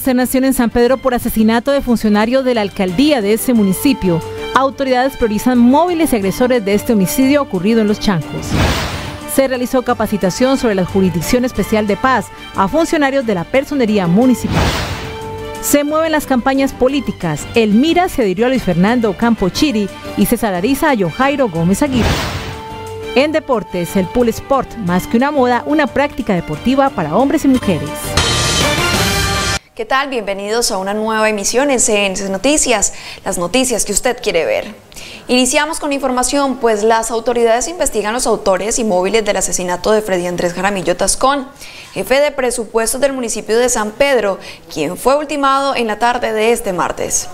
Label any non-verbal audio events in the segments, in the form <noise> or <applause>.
Consternación en San Pedro por asesinato de funcionario de la alcaldía de ese municipio. Autoridades priorizan móviles y agresores de este homicidio ocurrido en Los Chancos. Se realizó capacitación sobre la Jurisdicción Especial de Paz a funcionarios de la Personería Municipal. Se mueven las campañas políticas. El Mira se adhirió a Luis Fernando Campochiri y César Ariza a Johairo Gómez Aguirre. En deportes, el pool sport, más que una moda, una práctica deportiva para hombres y mujeres. ¿Qué tal? Bienvenidos a una nueva emisión en CNC Noticias, las noticias que usted quiere ver. Iniciamos con información, pues las autoridades investigan los autores y móviles del asesinato de Freddy Andrés Jaramillo Tascón, jefe de presupuestos del municipio de San Pedro, quien fue ultimado en la tarde de este martes.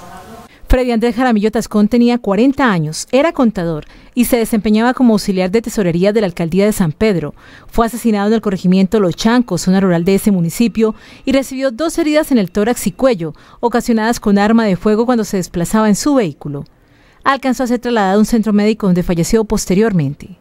Freddy Andrés Jaramillo Tascón tenía 40 años, era contador y se desempeñaba como auxiliar de tesorería de la alcaldía de San Pedro. Fue asesinado en el corregimiento Los Chancos, zona rural de ese municipio, y recibió dos heridas en el tórax y cuello, ocasionadas con arma de fuego cuando se desplazaba en su vehículo. Alcanzó a ser trasladado a un centro médico donde falleció posteriormente.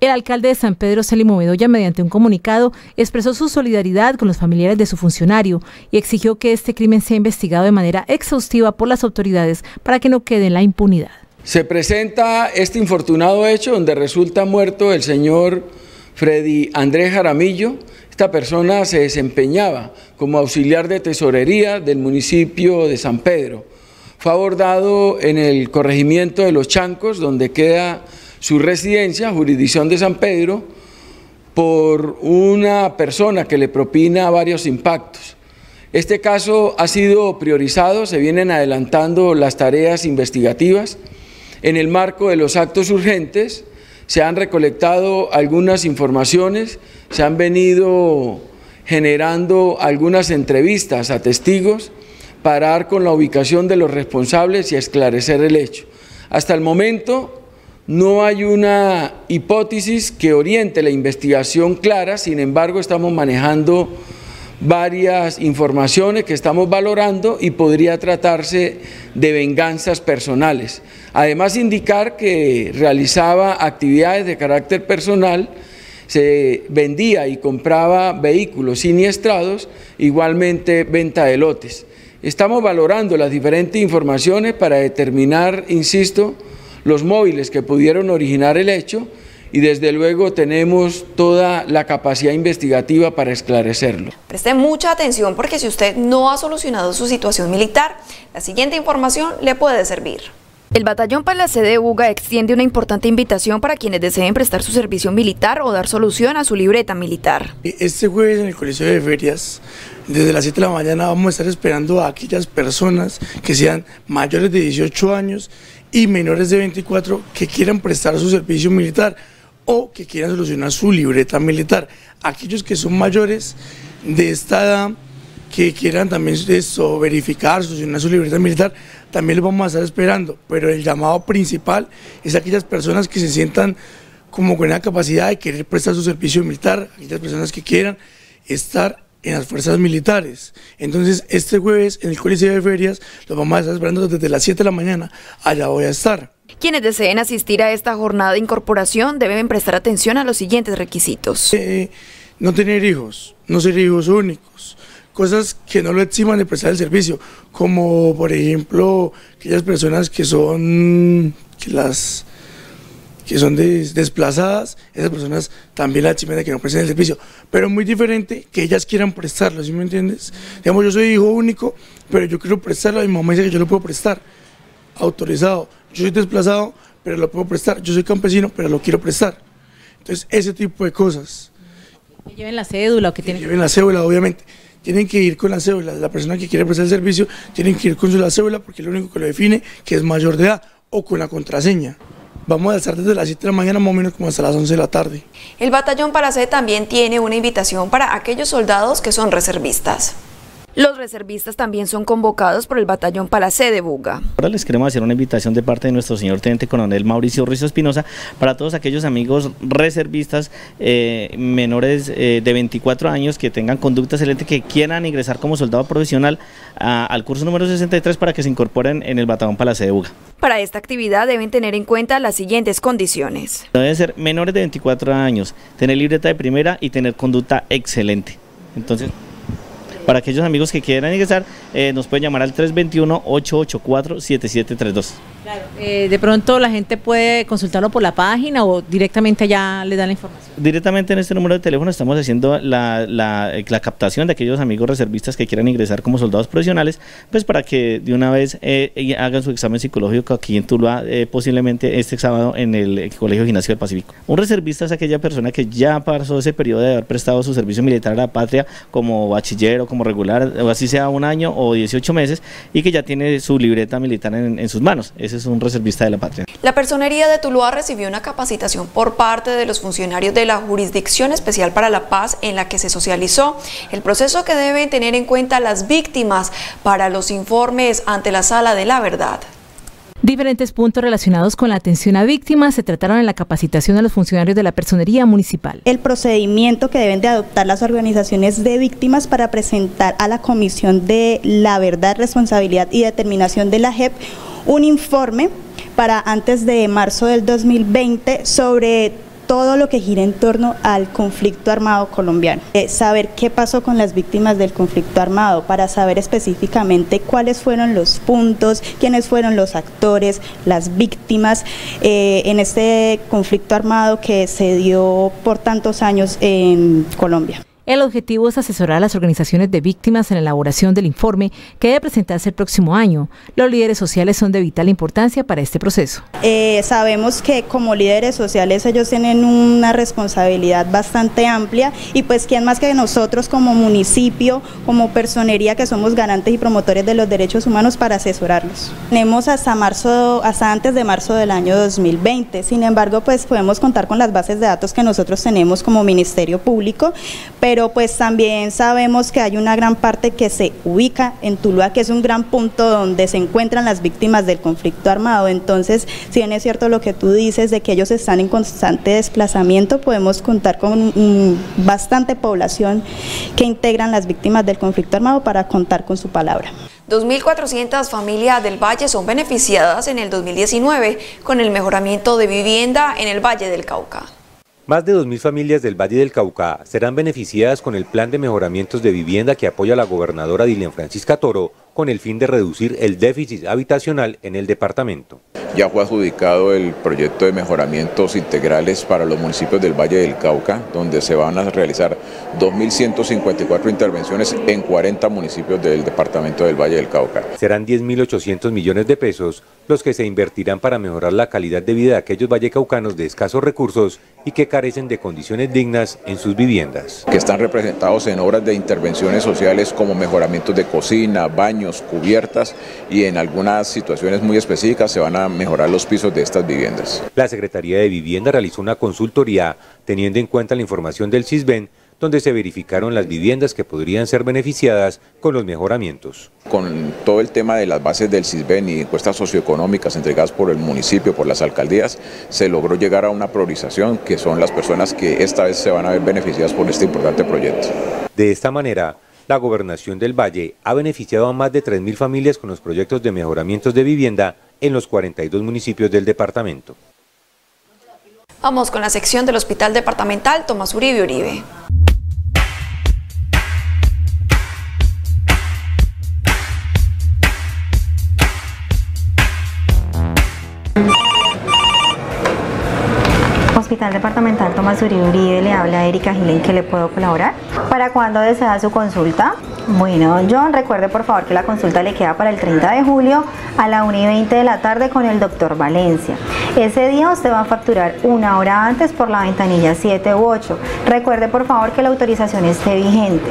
El alcalde de San Pedro, Celimo Bedoya, mediante un comunicado, expresó su solidaridad con los familiares de su funcionario y exigió que este crimen sea investigado de manera exhaustiva por las autoridades para que no quede en la impunidad. Se presenta este infortunado hecho donde resulta muerto el señor Freddy Andrés Jaramillo. Esta persona se desempeñaba como auxiliar de tesorería del municipio de San Pedro. Fue abordado en el corregimiento de Los Chancos, donde queda su residencia, jurisdicción de San Pedro, por una persona que le propina varios impactos. Este caso ha sido priorizado, se vienen adelantando las tareas investigativas. En el marco de los actos urgentes se han recolectado algunas informaciones, se han venido generando algunas entrevistas a testigos para dar con la ubicación de los responsables y esclarecer el hecho. Hasta el momento no hay una hipótesis que oriente la investigación clara, sin embargo estamos manejando varias informaciones que estamos valorando y podría tratarse de venganzas personales. Además indicar que realizaba actividades de carácter personal, se vendía y compraba vehículos siniestrados, igualmente venta de lotes. Estamos valorando las diferentes informaciones para determinar, insisto, los móviles que pudieron originar el hecho y desde luego tenemos toda la capacidad investigativa para esclarecerlo. Preste mucha atención porque si usted no ha solucionado su situación militar, la siguiente información le puede servir. El batallón Palacé de Uga extiende una importante invitación para quienes deseen prestar su servicio militar o dar solución a su libreta militar. Este jueves en el Coliseo de Ferias, desde las 7 de la mañana vamos a estar esperando a aquellas personas que sean mayores de 18 años y menores de 24 que quieran prestar su servicio militar o que quieran solucionar su libreta militar. Aquellos que son mayores de esta edad, que quieran también esto, verificar, solucionar su libreta militar, también les vamos a estar esperando. Pero el llamado principal es aquellas personas que se sientan como con la capacidad de querer prestar su servicio militar, aquellas personas que quieran estar en las fuerzas militares. Entonces, este jueves en el Coliseo de Ferias los vamos a estar esperando desde las 7 de la mañana. Allá voy a estar. Quienes deseen asistir a esta jornada de incorporación deben prestar atención a los siguientes requisitos. Eh, no tener hijos, no ser hijos únicos, cosas que no lo eximan de prestar el servicio, como por ejemplo aquellas personas que son, que las que son desplazadas, esas personas también la de que no presten el servicio, pero muy diferente que ellas quieran prestarlo, ¿sí me entiendes? Digamos, yo soy hijo único, pero yo quiero prestarlo, a mi mamá dice que yo lo puedo prestar, autorizado, yo soy desplazado, pero lo puedo prestar, yo soy campesino, pero lo quiero prestar. Entonces, ese tipo de cosas. Que lleven la cédula o que tienen que lleven la cédula, obviamente. Tienen que ir con la cédula, la persona que quiere prestar el servicio, tienen que ir con su la cédula porque es lo único que lo define que es mayor de edad o con la contraseña. Vamos a estar desde las 7 de la mañana más o menos como hasta las 11 de la tarde. El batallón Paracé también tiene una invitación para aquellos soldados que son reservistas. Los reservistas también son convocados por el batallón Palacé de Buga. Ahora les queremos hacer una invitación de parte de nuestro señor teniente coronel Mauricio Ruiz Espinosa para todos aquellos amigos reservistas eh, menores eh, de 24 años que tengan conducta excelente, que quieran ingresar como soldado profesional al curso número 63 para que se incorporen en el batallón Palacé de Buga. Para esta actividad deben tener en cuenta las siguientes condiciones. Deben ser menores de 24 años, tener libreta de primera y tener conducta excelente. Entonces, Para aquellos amigos que quieran ingresar, eh, nos pueden llamar al 321-884-7732. Claro. Eh, de pronto la gente puede consultarlo por la página o directamente ya le dan la información. Directamente en este número de teléfono estamos haciendo la, la captación de aquellos amigos reservistas que quieran ingresar como soldados profesionales, pues para que de una vez eh, hagan su examen psicológico aquí en Tuluá, eh, posiblemente este sábado en el Colegio Gimnasio del Pacífico. Un reservista es aquella persona que ya pasó ese periodo de haber prestado su servicio militar a la patria como bachiller o como regular, o así sea un año o 18 meses, y que ya tiene su libreta militar en sus manos. Ese es un reservista de la patria. La Personería de Tuluá recibió una capacitación por parte de los funcionarios de la Jurisdicción Especial para la Paz en la que se socializó el proceso que deben tener en cuenta las víctimas para los informes ante la Sala de la Verdad. Diferentes puntos relacionados con la atención a víctimas se trataron en la capacitación a los funcionarios de la personería municipal. El procedimiento que deben de adoptar las organizaciones de víctimas para presentar a la Comisión de la Verdad, Responsabilidad y Determinación de la JEP un informe para antes de marzo del 2020 sobre todo lo que gira en torno al conflicto armado colombiano. Eh, saber qué pasó con las víctimas del conflicto armado, para saber específicamente cuáles fueron los puntos, quiénes fueron los actores, las víctimas eh, en este conflicto armado que se dio por tantos años en Colombia. El objetivo es asesorar a las organizaciones de víctimas en la elaboración del informe que debe presentarse el próximo año. Los líderes sociales son de vital importancia para este proceso. Eh, sabemos que como líderes sociales ellos tienen una responsabilidad bastante amplia y pues quién más que nosotros como municipio, como personería que somos garantes y promotores de los derechos humanos para asesorarlos. Tenemos hasta marzo, hasta antes de marzo del año 2020. Sin embargo, pues podemos contar con las bases de datos que nosotros tenemos como Ministerio Público, pero pero pues también sabemos que hay una gran parte que se ubica en Tuluá, que es un gran punto donde se encuentran las víctimas del conflicto armado. Entonces, si bien es cierto lo que tú dices de que ellos están en constante desplazamiento, podemos contar con bastante población que integran las víctimas del conflicto armado para contar con su palabra. 2.400 familias del Valle son beneficiadas en el 2019 con el mejoramiento de vivienda en el Valle del Cauca. Más de 2.000 familias del Valle del Cauca serán beneficiadas con el plan de mejoramientos de vivienda que apoya la gobernadora Dilian Francisca Toro con el fin de reducir el déficit habitacional en el departamento. Ya fue adjudicado el proyecto de mejoramientos integrales para los municipios del Valle del Cauca, donde se van a realizar 2.154 intervenciones en 40 municipios del departamento del Valle del Cauca. Serán 10.800 millones de pesos los que se invertirán para mejorar la calidad de vida de aquellos vallecaucanos de escasos recursos y que carecen de condiciones dignas en sus viviendas. Que están representados en obras de intervenciones sociales como mejoramientos de cocina, baños, cubiertas y en algunas situaciones muy específicas se van a mejorar los pisos de estas viviendas. La Secretaría de Vivienda realizó una consultoría teniendo en cuenta la información del CISBEN donde se verificaron las viviendas que podrían ser beneficiadas con los mejoramientos. Con todo el tema de las bases del CISBEN y encuestas socioeconómicas entregadas por el municipio, por las alcaldías, se logró llegar a una priorización que son las personas que esta vez se van a ver beneficiadas por este importante proyecto. De esta manera, la gobernación del Valle ha beneficiado a más de 3.000 familias con los proyectos de mejoramientos de vivienda en los 42 municipios del departamento. Vamos con la sección del Hospital Departamental Tomás Uribe Uribe. Hospital Departamental Tomás Uribe Uribe le habla a Erika Gilen que le puedo colaborar. ¿Para cuándo desea su consulta? Bueno, John, recuerde por favor que la consulta le queda para el 30 de julio a la 1 y 20 de la tarde con el doctor Valencia. Ese día usted va a facturar una hora antes por la ventanilla 7 u 8. Recuerde por favor que la autorización esté vigente.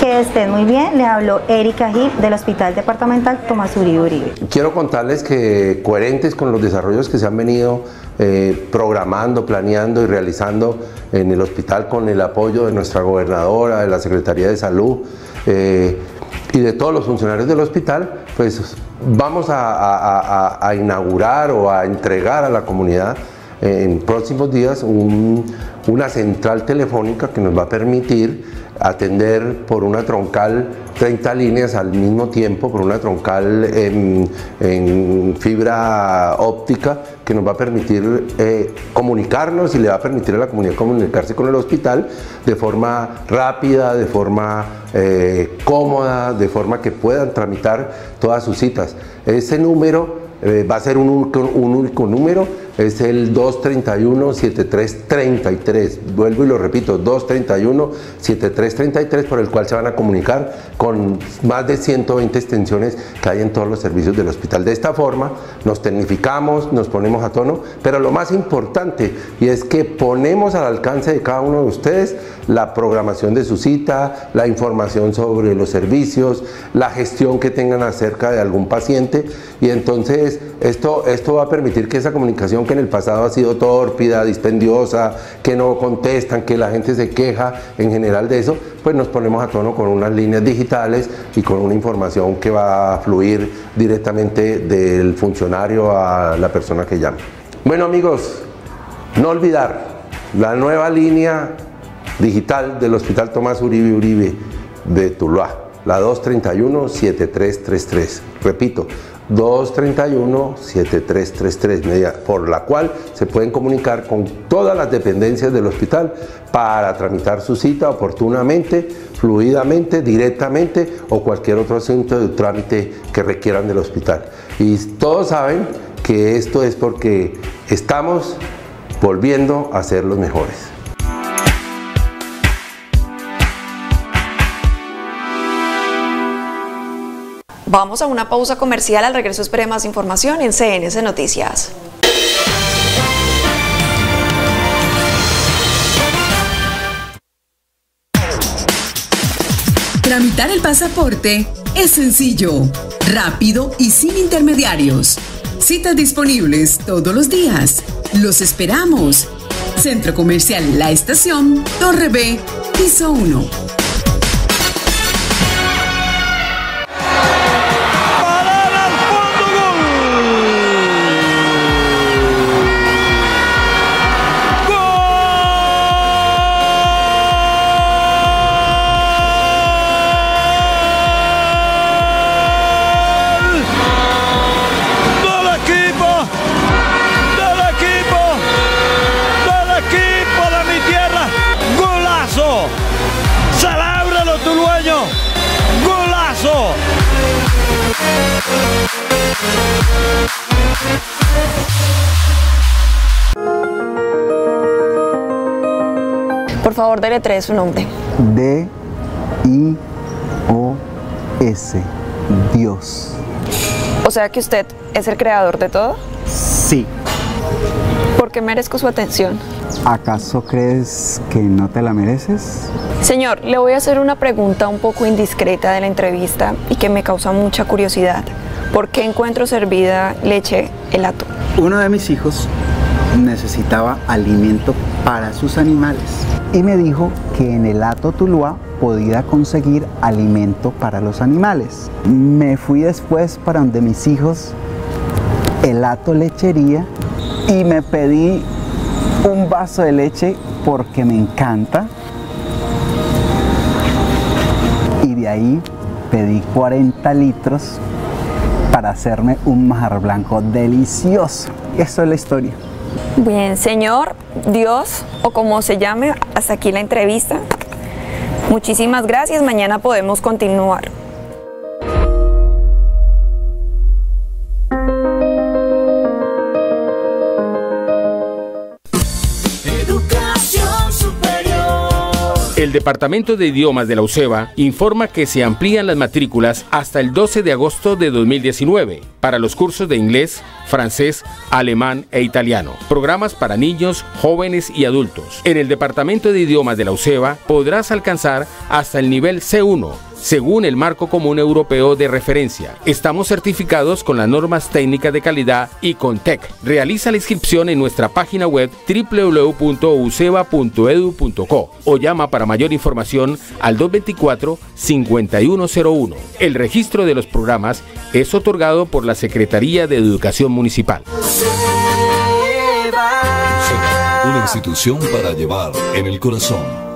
Que estén muy bien, le habló Erika Gil del Hospital Departamental Tomás Uribe Uribe. Quiero contarles que coherentes con los desarrollos que se han venido eh, programando, planeando y realizando en el hospital con el apoyo de nuestra gobernadora, de la Secretaría de Salud eh, y de todos los funcionarios del hospital, pues vamos a, inaugurar o a entregar a la comunidad en próximos días una central telefónica que nos va a permitir atender por una troncal 30 líneas al mismo tiempo, por una troncal en, fibra óptica que nos va a permitir eh, comunicarnos y le va a permitir a la comunidad comunicarse con el hospital de forma rápida, de forma eh, cómoda, de forma que puedan tramitar todas sus citas. Ese número eh, va a ser un único número es el 231-7333. Vuelvo y lo repito, 231-7333 por el cual se van a comunicar con más de 120 extensiones que hay en todos los servicios del hospital. De esta forma nos tecnificamos, nos ponemos a tono, pero lo más importante y es que ponemos al alcance de cada uno de ustedes la programación de su cita, la información sobre los servicios, la gestión que tengan acerca de algún paciente y entonces esto, esto va a permitir que esa comunicación que en el pasado ha sido tórpida, dispendiosa, que no contestan, que la gente se queja en general de eso, pues nos ponemos a tono con unas líneas digitales y con una información que va a fluir directamente del funcionario a la persona que llama. Bueno amigos, no olvidar la nueva línea digital del Hospital Tomás Uribe Uribe de Tuluá, la 231-7333. Repito, 231-7333, por la cual se pueden comunicar con todas las dependencias del hospital para tramitar su cita oportunamente, fluidamente, directamente o cualquier otro asunto de trámite que requieran del hospital. Y todos saben que esto es porque estamos volviendo a ser los mejores. Vamos a una pausa comercial. Al regreso espere más información en CNS Noticias. Tramitar el pasaporte es sencillo, rápido y sin intermediarios. Citas disponibles todos los días. Los esperamos. Centro Comercial La Estación, Torre B, piso 1. Por favor, deletree su nombre. D I O S. Dios. O sea que usted es el creador de todo? Sí. ¿Por qué merezco su atención? ¿Acaso crees que no te la mereces? Señor, le voy a hacer una pregunta un poco indiscreta de la entrevista y que me causa mucha curiosidad. ¿Por qué encuentro servida leche helato? Uno de mis hijos necesitaba alimento para sus animales y me dijo que en el Hato Tuluá podía conseguir alimento para los animales. Me fui después para donde mis hijos, el Hato Lechería, y me pedí un vaso de leche porque me encanta. Y de ahí pedí 40 litros hacerme un majar blanco delicioso. Eso es la historia. Bien, señor, Dios, o como se llame, hasta aquí la entrevista. Muchísimas gracias, mañana podemos continuar. El Departamento de Idiomas de la UCEBA informa que se amplían las matrículas hasta el 12 de agosto de 2019 para los cursos de inglés, francés, alemán e italiano. Programas para niños, jóvenes y adultos. En el Departamento de Idiomas de la UCEBA podrás alcanzar hasta el nivel C1 según el marco común europeo de referencia. Estamos certificados con las normas técnicas de calidad y con TEC. Realiza la inscripción en nuestra página web www.uceba.edu.co o llama para mayor información al 224-5101. El registro de los programas es otorgado por la Secretaría de Educación Municipal. Una institución para llevar en el corazón.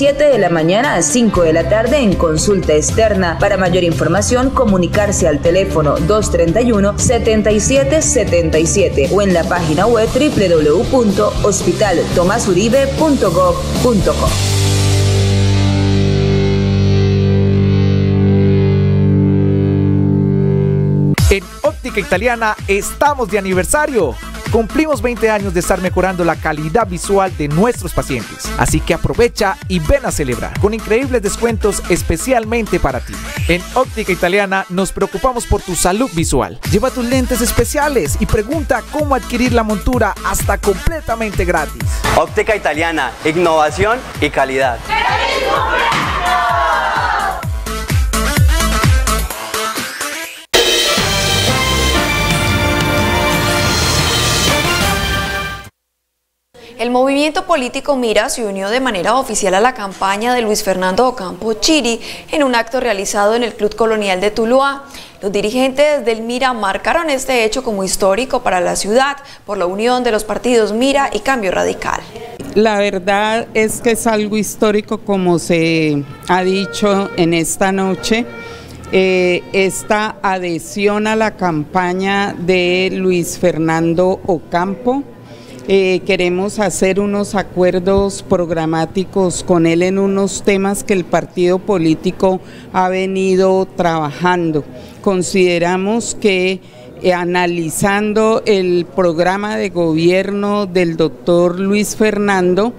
7 de la mañana a 5 de la tarde en consulta externa. Para mayor información, comunicarse al teléfono 231-7777 o en la página web www.hospitaltomasuribe.gov.co. En Óptica Italiana estamos de aniversario. Cumplimos 20 años de estar mejorando la calidad visual de nuestros pacientes. Así que aprovecha y ven a celebrar con increíbles descuentos especialmente para ti. En Óptica Italiana nos preocupamos por tu salud visual. Lleva tus lentes especiales y pregunta cómo adquirir la montura hasta completamente gratis. Óptica Italiana, innovación y calidad. El movimiento político Mira se unió de manera oficial a la campaña de Luis Fernando Ocampo Chiri en un acto realizado en el Club Colonial de Tuluá. Los dirigentes del Mira marcaron este hecho como histórico para la ciudad por la unión de los partidos Mira y Cambio Radical. La verdad es que es algo histórico como se ha dicho en esta noche. Eh, esta adhesión a la campaña de Luis Fernando Ocampo. Eh, queremos hacer unos acuerdos programáticos con él en unos temas que el partido político ha venido trabajando. Consideramos que eh, analizando el programa de gobierno del doctor Luis Fernando,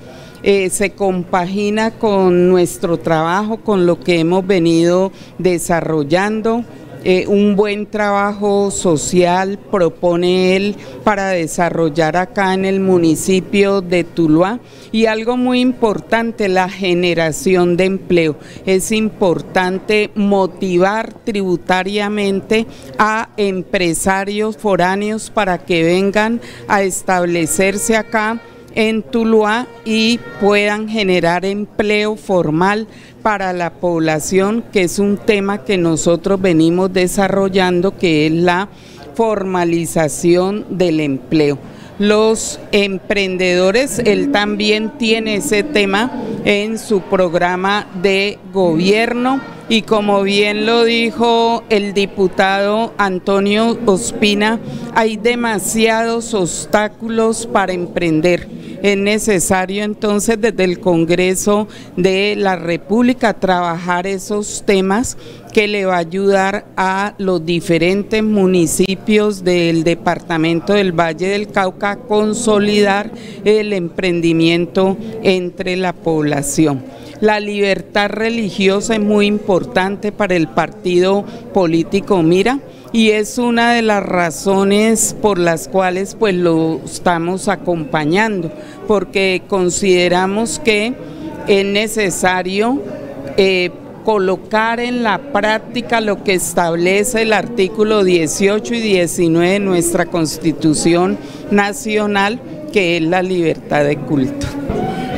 eh, se compagina con nuestro trabajo, con lo que hemos venido desarrollando. Eh, un buen trabajo social propone él para desarrollar acá en el municipio de Tuluá y algo muy importante, la generación de empleo. Es importante motivar tributariamente a empresarios foráneos para que vengan a establecerse acá en Tuluá y puedan generar empleo formal para la población, que es un tema que nosotros venimos desarrollando, que es la formalización del empleo. Los emprendedores, él también tiene ese tema en su programa de gobierno y como bien lo dijo el diputado Antonio Ospina, hay demasiados obstáculos para emprender es necesario entonces desde el Congreso de la República trabajar esos temas que le va a ayudar a los diferentes municipios del departamento del Valle del Cauca a consolidar el emprendimiento entre la población. La libertad religiosa es muy importante para el partido político Mira y es una de las razones por las cuales pues lo estamos acompañando, porque consideramos que es necesario eh, colocar en la práctica lo que establece el artículo 18 y 19 de nuestra Constitución Nacional, que es la libertad de culto.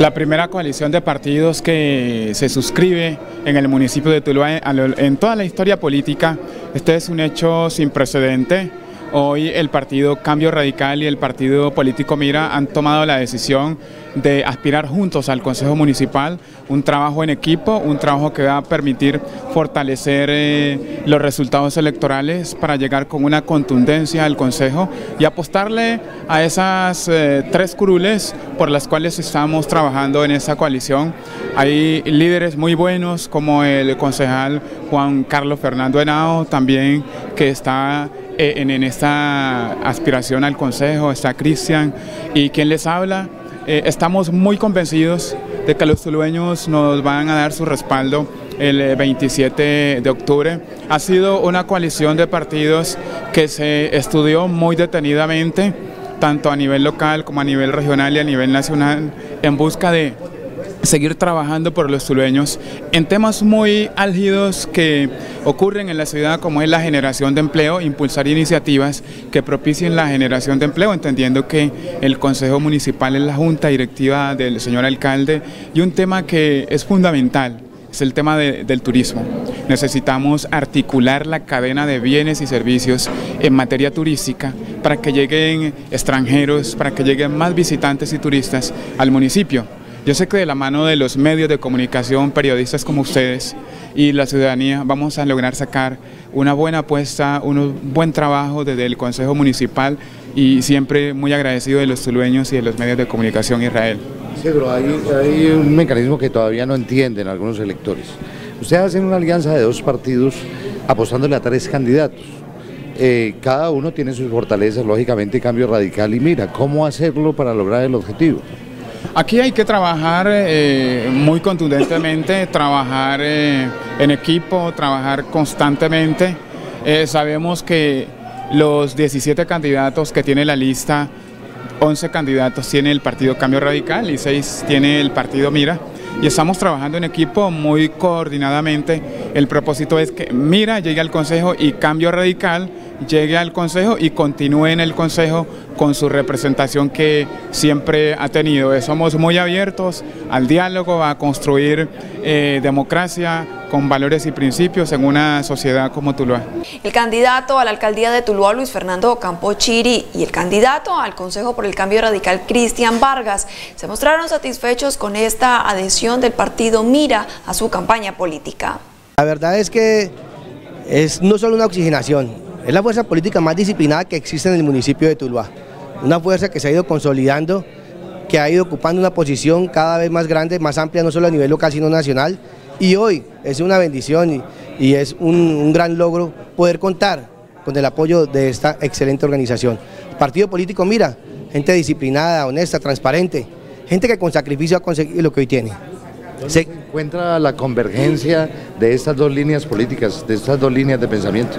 La primera coalición de partidos que se suscribe en el municipio de Tuluá en toda la historia política, este es un hecho sin precedente Hoy el partido Cambio Radical y el partido político Mira han tomado la decisión de aspirar juntos al Consejo Municipal, un trabajo en equipo, un trabajo que va a permitir fortalecer eh, los resultados electorales para llegar con una contundencia al Consejo y apostarle a esas eh, tres curules por las cuales estamos trabajando en esa coalición. Hay líderes muy buenos como el concejal Juan Carlos Fernando Henao, también que está eh, en, esta aspiración al Consejo, está Cristian y quien les habla. Eh, estamos muy convencidos de que los tulueños nos van a dar su respaldo el 27 eh, de octubre. Ha sido una coalición de partidos que se estudió muy detenidamente, tanto a nivel local como a nivel regional y a nivel nacional, en busca de seguir trabajando por los tulueños en temas muy álgidos que ocurren en la ciudad como es la generación de empleo, impulsar iniciativas que propicien la generación de empleo, entendiendo que el Consejo Municipal es la junta directiva del señor alcalde y un tema que es fundamental es el tema del turismo. Necesitamos articular la cadena de bienes y servicios en materia turística para que lleguen extranjeros, para que lleguen más visitantes y turistas al municipio. Yo sé que de la mano de los medios de comunicación, periodistas como ustedes y la ciudadanía, vamos a lograr sacar una buena apuesta, un buen trabajo desde el Consejo Municipal y siempre muy agradecido de los tulueños y de los medios de comunicación Israel. Sí, pero hay, un mecanismo que todavía no entienden algunos electores. Ustedes hacen una alianza de dos partidos apostándole a tres candidatos. Eh, cada uno tiene sus fortalezas, lógicamente, cambio radical y mira, ¿cómo hacerlo para lograr el objetivo? Aquí hay que trabajar eh, muy contundentemente, <laughs> trabajar eh, en equipo, trabajar constantemente. Eh, sabemos que los 17 candidatos que tiene la lista, 11 candidatos tiene el Partido Cambio Radical y 6 tiene el Partido Mira. Y estamos trabajando en equipo muy coordinadamente. El propósito es que Mira llegue al Consejo y Cambio Radical llegue al Consejo y continúe en el Consejo con su representación que siempre ha tenido. Somos muy abiertos al diálogo, a construir eh, democracia con valores y principios en una sociedad como Tuluá. El candidato a la alcaldía de Tuluá, Luis Fernando Campo Chiri, y el candidato al Consejo por el Cambio Radical, Cristian Vargas, se mostraron satisfechos con esta adhesión del partido Mira a su campaña política. La verdad es que es no solo una oxigenación, es la fuerza política más disciplinada que existe en el municipio de Tuluá. Una fuerza que se ha ido consolidando, que ha ido ocupando una posición cada vez más grande, más amplia, no solo a nivel local, sino nacional. Y hoy es una bendición y, es un, gran logro poder contar con el apoyo de esta excelente organización. partido político Mira, gente disciplinada, honesta, transparente, gente que con sacrificio ha conseguido lo que hoy tiene. se encuentra la convergencia de estas dos líneas políticas, de estas dos líneas de pensamiento?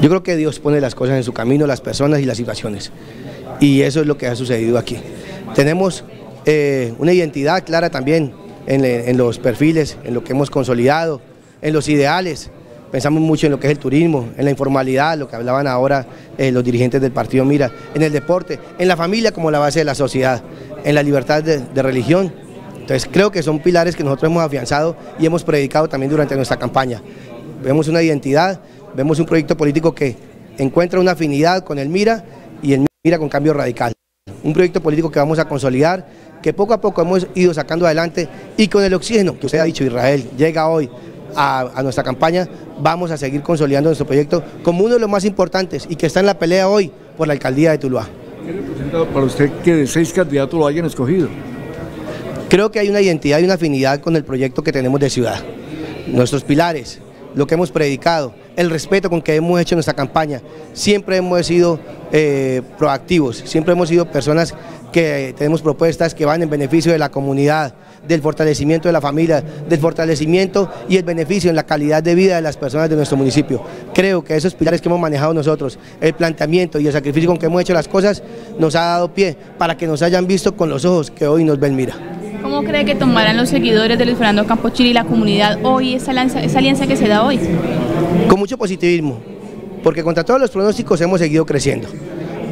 Yo creo que Dios pone las cosas en su camino, las personas y las situaciones. Y eso es lo que ha sucedido aquí. Tenemos eh, una identidad clara también en, los perfiles, en lo que hemos consolidado, en los ideales. Pensamos mucho en lo que es el turismo, en la informalidad, lo que hablaban ahora eh, los dirigentes del partido Mira, en el deporte, en la familia como la base de la sociedad, en la libertad de, de religión. Entonces creo que son pilares que nosotros hemos afianzado y hemos predicado también durante nuestra campaña. Vemos una identidad, vemos un proyecto político que encuentra una afinidad con el MIRA y el MIRA con cambio radical. Un proyecto político que vamos a consolidar, que poco a poco hemos ido sacando adelante y con el oxígeno que usted ha dicho, Israel, llega hoy a, nuestra campaña, vamos a seguir consolidando nuestro proyecto como uno de los más importantes y que está en la pelea hoy por la alcaldía de Tuluá. ¿Qué representa para usted que de seis candidatos lo hayan escogido? Creo que hay una identidad y una afinidad con el proyecto que tenemos de ciudad. Nuestros pilares, lo que hemos predicado, el respeto con que hemos hecho nuestra campaña. Siempre hemos sido eh, proactivos, siempre hemos sido personas que tenemos propuestas que van en beneficio de la comunidad, del fortalecimiento de la familia, del fortalecimiento y el beneficio en la calidad de vida de las personas de nuestro municipio. Creo que esos pilares que hemos manejado nosotros, el planteamiento y el sacrificio con que hemos hecho las cosas, nos ha dado pie para que nos hayan visto con los ojos que hoy nos ven mira. ¿Cómo cree que tomarán los seguidores de Luis Fernando Campochili y la comunidad hoy esa alianza, esa alianza que se da hoy? Con mucho positivismo, porque contra todos los pronósticos hemos seguido creciendo.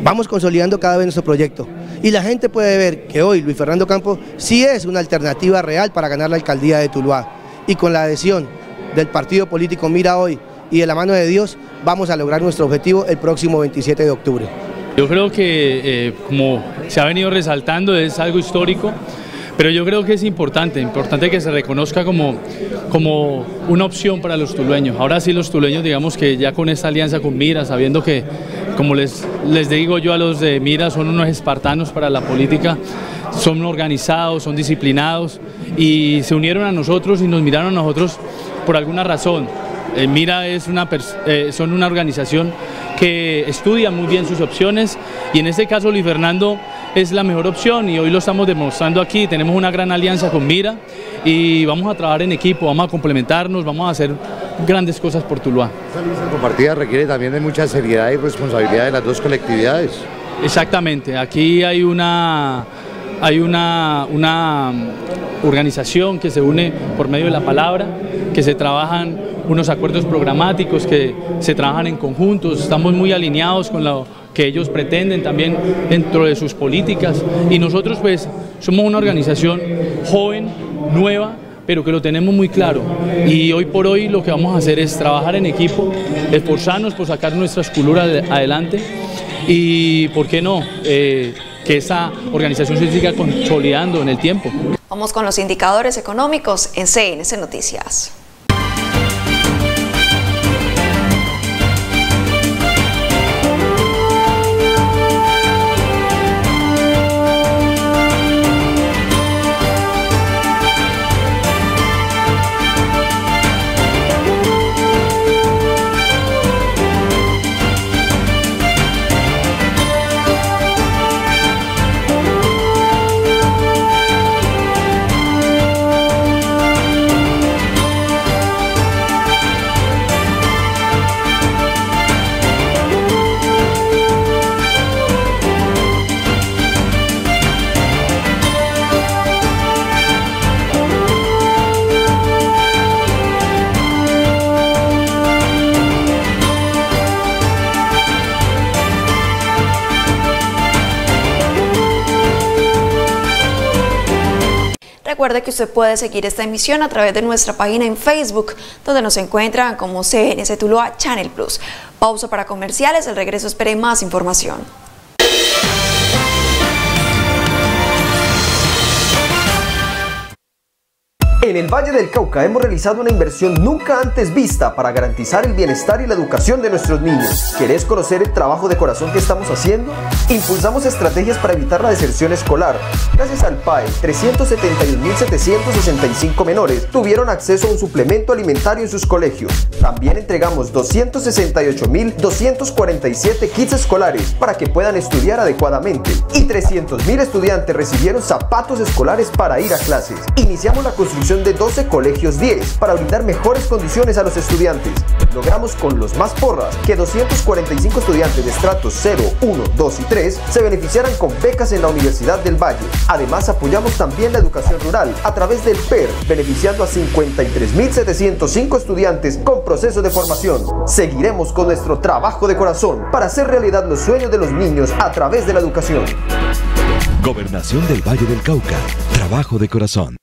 Vamos consolidando cada vez nuestro proyecto y la gente puede ver que hoy Luis Fernando Campos sí es una alternativa real para ganar la alcaldía de Tuluá y con la adhesión del partido político Mira Hoy y de la mano de Dios vamos a lograr nuestro objetivo el próximo 27 de octubre. Yo creo que eh, como se ha venido resaltando es algo histórico pero yo creo que es importante, importante que se reconozca como, como una opción para los tulueños. Ahora sí los tulueños, digamos que ya con esta alianza con Mira, sabiendo que, como les, les digo yo a los de Mira, son unos espartanos para la política, son organizados, son disciplinados y se unieron a nosotros y nos miraron a nosotros por alguna razón. Eh, Mira es una, eh, son una organización que estudia muy bien sus opciones y en este caso Luis Fernando es la mejor opción y hoy lo estamos demostrando aquí, tenemos una gran alianza con Mira y vamos a trabajar en equipo, vamos a complementarnos, vamos a hacer grandes cosas por Tuluá. Esa lista compartida requiere también de mucha seriedad y responsabilidad de las dos colectividades. Exactamente, aquí hay una hay una, una organización que se une por medio de la palabra, que se trabajan unos acuerdos programáticos, que se trabajan en conjuntos, estamos muy alineados con lo que ellos pretenden también dentro de sus políticas y nosotros pues somos una organización joven, nueva, pero que lo tenemos muy claro. Y hoy por hoy lo que vamos a hacer es trabajar en equipo, esforzarnos por sacar nuestras culturas adelante y, ¿por qué no?, eh, que esa organización se siga consolidando en el tiempo. Vamos con los indicadores económicos en CNC Noticias. Recuerde que usted puede seguir esta emisión a través de nuestra página en Facebook, donde nos encuentran como CNC Tuluá Channel Plus. Pausa para comerciales, el regreso espere más información. En el Valle del Cauca hemos realizado una inversión nunca antes vista para garantizar el bienestar y la educación de nuestros niños. ¿Querés conocer el trabajo de corazón que estamos haciendo? Impulsamos estrategias para evitar la deserción escolar. Gracias al PAE, 371.765 menores tuvieron acceso a un suplemento alimentario en sus colegios. También entregamos 268.247 kits escolares para que puedan estudiar adecuadamente. Y 300.000 estudiantes recibieron zapatos escolares para ir a clases. Iniciamos la construcción de 12 colegios 10 para brindar mejores condiciones a los estudiantes. Logramos con los más porras que 245 estudiantes de estratos 0, 1, 2 y 3 se beneficiaran con becas en la Universidad del Valle. Además apoyamos también la educación rural a través del PER, beneficiando a 53.705 estudiantes con proceso de formación. Seguiremos con nuestro trabajo de corazón para hacer realidad los sueños de los niños a través de la educación. Gobernación del Valle del Cauca. Trabajo de corazón.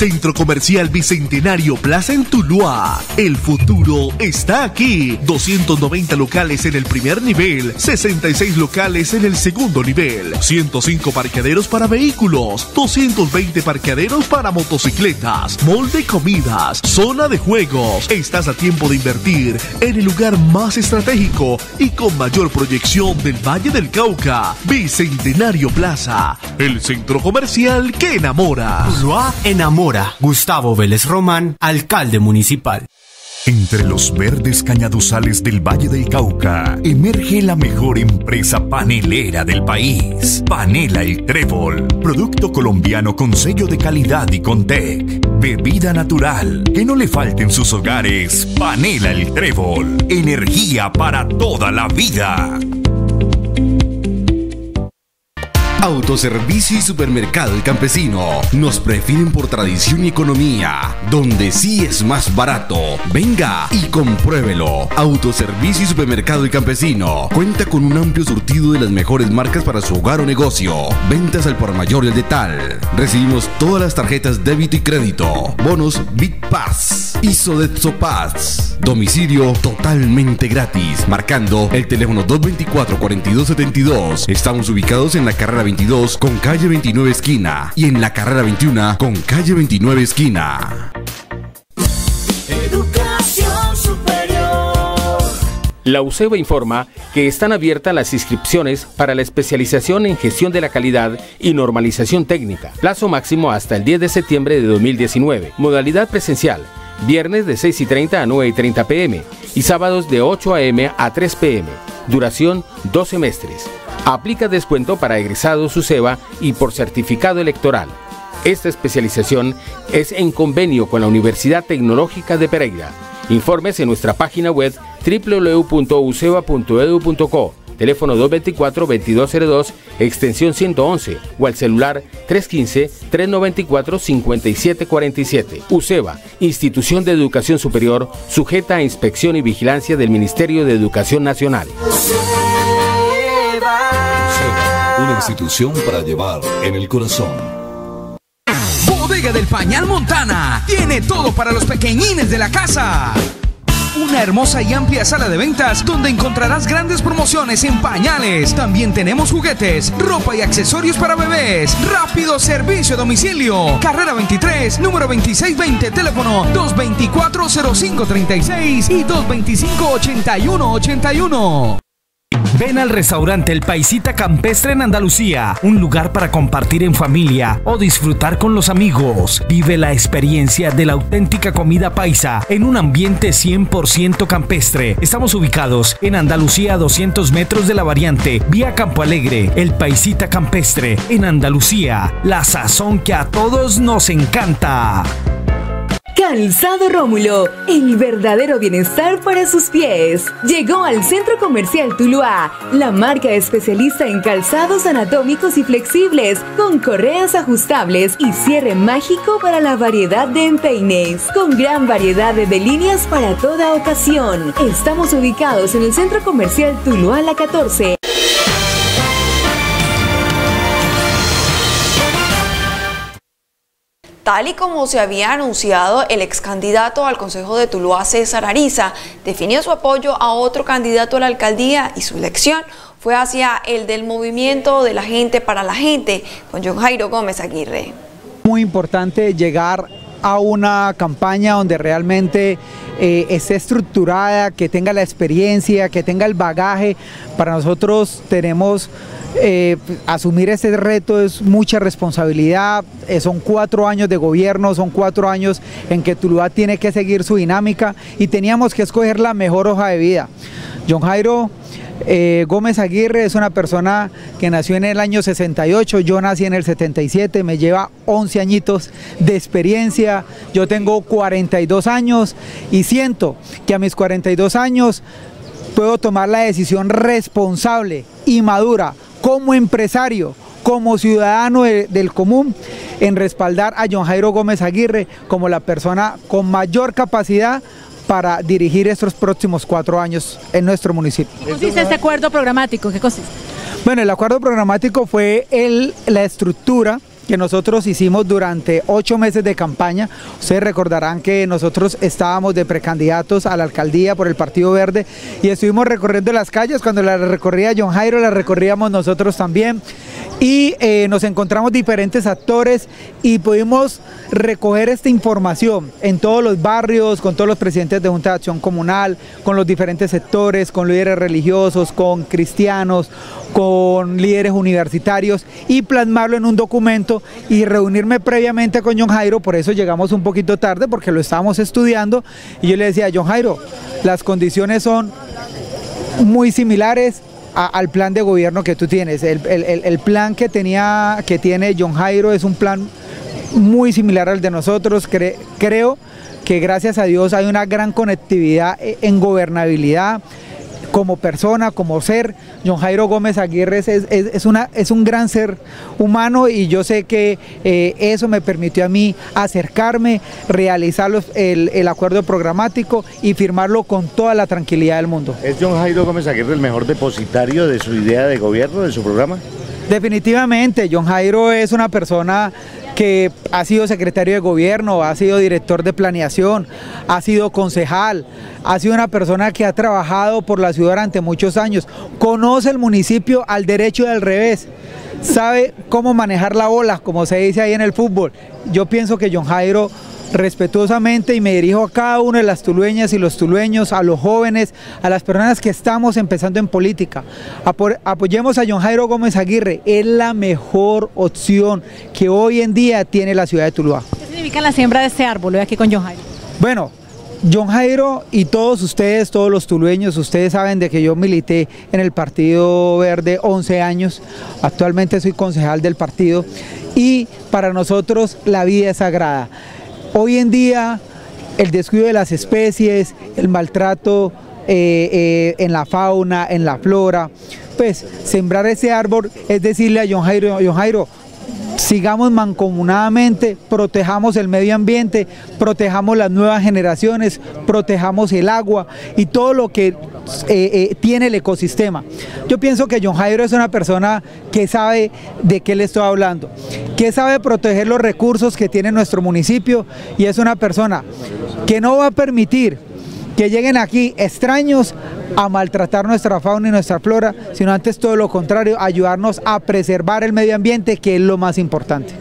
Centro Comercial Bicentenario Plaza en Tuluá. El futuro está aquí. 290 locales en el primer nivel, 66 locales en el segundo nivel, 105 parqueaderos para vehículos, 220 parqueaderos para motocicletas, molde de comidas, zona de juegos. Estás a tiempo de invertir en el lugar más estratégico y con mayor proyección del Valle del Cauca. Bicentenario Plaza, el centro comercial que enamora. Tuluá enamora. Gustavo Vélez Román, alcalde municipal. Entre los verdes cañaduzales del Valle del Cauca emerge la mejor empresa panelera del país. Panela El Trébol, producto colombiano con sello de calidad y con TEC. Bebida natural, que no le falte en sus hogares. Panela El Trébol, energía para toda la vida. Autoservicio y Supermercado El Campesino nos prefieren por tradición y economía, donde sí es más barato. Venga y compruébelo. Autoservicio y Supermercado El Campesino cuenta con un amplio surtido de las mejores marcas para su hogar o negocio. Ventas al por mayor y al de tal. Recibimos todas las tarjetas débito y crédito. Bonos BitPass. Isodetso Pass. Domicilio totalmente gratis. Marcando el teléfono 224-4272. Estamos ubicados en la carrera 22 con calle 29 esquina y en la carrera 21 con calle 29 esquina. Educación superior. La UCEBA informa que están abiertas las inscripciones para la especialización en gestión de la calidad y normalización técnica. Plazo máximo hasta el 10 de septiembre de 2019. Modalidad presencial. Viernes de 6 y 30 a 9 y 30 pm y sábados de 8 am a 3 pm. Duración dos semestres. Aplica descuento para egresados UCEBA y por certificado electoral. Esta especialización es en convenio con la Universidad Tecnológica de Pereira. Informes en nuestra página web www.uceba.edu.co teléfono 224-2202, extensión 111 o al celular 315-394-5747. UCEBA, Institución de Educación Superior, sujeta a inspección y vigilancia del Ministerio de Educación Nacional. Una institución para llevar en el corazón. Bodega del Pañal Montana tiene todo para los pequeñines de la casa. Una hermosa y amplia sala de ventas donde encontrarás grandes promociones en pañales. También tenemos juguetes, ropa y accesorios para bebés. Rápido servicio a domicilio. Carrera 23, número 2620, teléfono 224-0536 y 225-8181. Ven al restaurante El Paisita Campestre en Andalucía, un lugar para compartir en familia o disfrutar con los amigos. Vive la experiencia de la auténtica comida paisa en un ambiente 100% campestre. Estamos ubicados en Andalucía a 200 metros de la variante, vía Campo Alegre, El Paisita Campestre en Andalucía, la sazón que a todos nos encanta. Calzado Rómulo, el verdadero bienestar para sus pies. Llegó al Centro Comercial Tuluá, la marca especialista en calzados anatómicos y flexibles, con correas ajustables y cierre mágico para la variedad de empeines, con gran variedad de, líneas para toda ocasión. Estamos ubicados en el Centro Comercial Tuluá La 14. Tal y como se había anunciado, el ex candidato al Consejo de Tuluá, César Ariza, definió su apoyo a otro candidato a la alcaldía y su elección fue hacia el del movimiento de la gente para la gente, con John Jairo Gómez Aguirre. Muy importante llegar a una campaña donde realmente eh, esté estructurada, que tenga la experiencia, que tenga el bagaje. Para nosotros tenemos eh, asumir este reto es mucha responsabilidad, eh, son cuatro años de gobierno, son cuatro años en que Tuluá tiene que seguir su dinámica y teníamos que escoger la mejor hoja de vida. John Jairo eh, Gómez Aguirre es una persona que nació en el año 68, yo nací en el 77, me lleva 11 añitos de experiencia, yo tengo 42 años y siento que a mis 42 años puedo tomar la decisión responsable y madura como empresario, como ciudadano de, del común, en respaldar a John Jairo Gómez Aguirre como la persona con mayor capacidad para dirigir estos próximos cuatro años en nuestro municipio. ¿Qué consiste este acuerdo programático? ¿Qué consiste? Bueno, el acuerdo programático fue el, la estructura que nosotros hicimos durante ocho meses de campaña. Ustedes recordarán que nosotros estábamos de precandidatos a la alcaldía por el Partido Verde y estuvimos recorriendo las calles. Cuando la recorría John Jairo, la recorríamos nosotros también. Y eh, nos encontramos diferentes actores y pudimos recoger esta información en todos los barrios, con todos los presidentes de Junta de Acción Comunal, con los diferentes sectores, con líderes religiosos, con cristianos, con líderes universitarios y plasmarlo en un documento y reunirme previamente con John Jairo, por eso llegamos un poquito tarde porque lo estábamos estudiando y yo le decía, John Jairo, las condiciones son muy similares al plan de gobierno que tú tienes. El, el, el, plan que, tenía, que tiene John Jairo es un plan muy similar al de nosotros. Cre, creo que gracias a Dios hay una gran conectividad en gobernabilidad como persona, como ser. John Jairo Gómez Aguirre es, es, es, una, es un gran ser humano y yo sé que eh, eso me permitió a mí acercarme, realizar los, el, el, acuerdo programático y firmarlo con toda la tranquilidad del mundo. ¿Es John Jairo Gómez Aguirre el mejor depositario de su idea de gobierno, de su programa? Definitivamente, John Jairo es una persona que ha sido secretario de gobierno, ha sido director de planeación, ha sido concejal, ha sido una persona que ha trabajado por la ciudad durante muchos años, conoce el municipio al derecho y al revés, sabe cómo manejar la bola, como se dice ahí en el fútbol. Yo pienso que John Jairo respetuosamente y me dirijo a cada una de las tulueñas y los tulueños, a los jóvenes, a las personas que estamos empezando en política. Apo apoyemos a John Jairo Gómez Aguirre, es la mejor opción que hoy en día tiene la ciudad de Tuluá. ¿Qué significa la siembra de este árbol hoy aquí con John Jairo? Bueno, John Jairo y todos ustedes, todos los tulueños, ustedes saben de que yo milité en el Partido Verde 11 años, actualmente soy concejal del partido y para nosotros la vida es sagrada. Hoy en día el descuido de las especies, el maltrato eh, eh, en la fauna, en la flora, pues sembrar ese árbol es decirle a John Jairo, John Jairo, sigamos mancomunadamente, protejamos el medio ambiente, protejamos las nuevas generaciones, protejamos el agua y todo lo que eh, eh, tiene el ecosistema. Yo pienso que John Jairo es una persona que sabe de qué le estoy hablando, que sabe proteger los recursos que tiene nuestro municipio y es una persona que no va a permitir que lleguen aquí extraños a maltratar nuestra fauna y nuestra flora, sino antes todo lo contrario, ayudarnos a preservar el medio ambiente, que es lo más importante.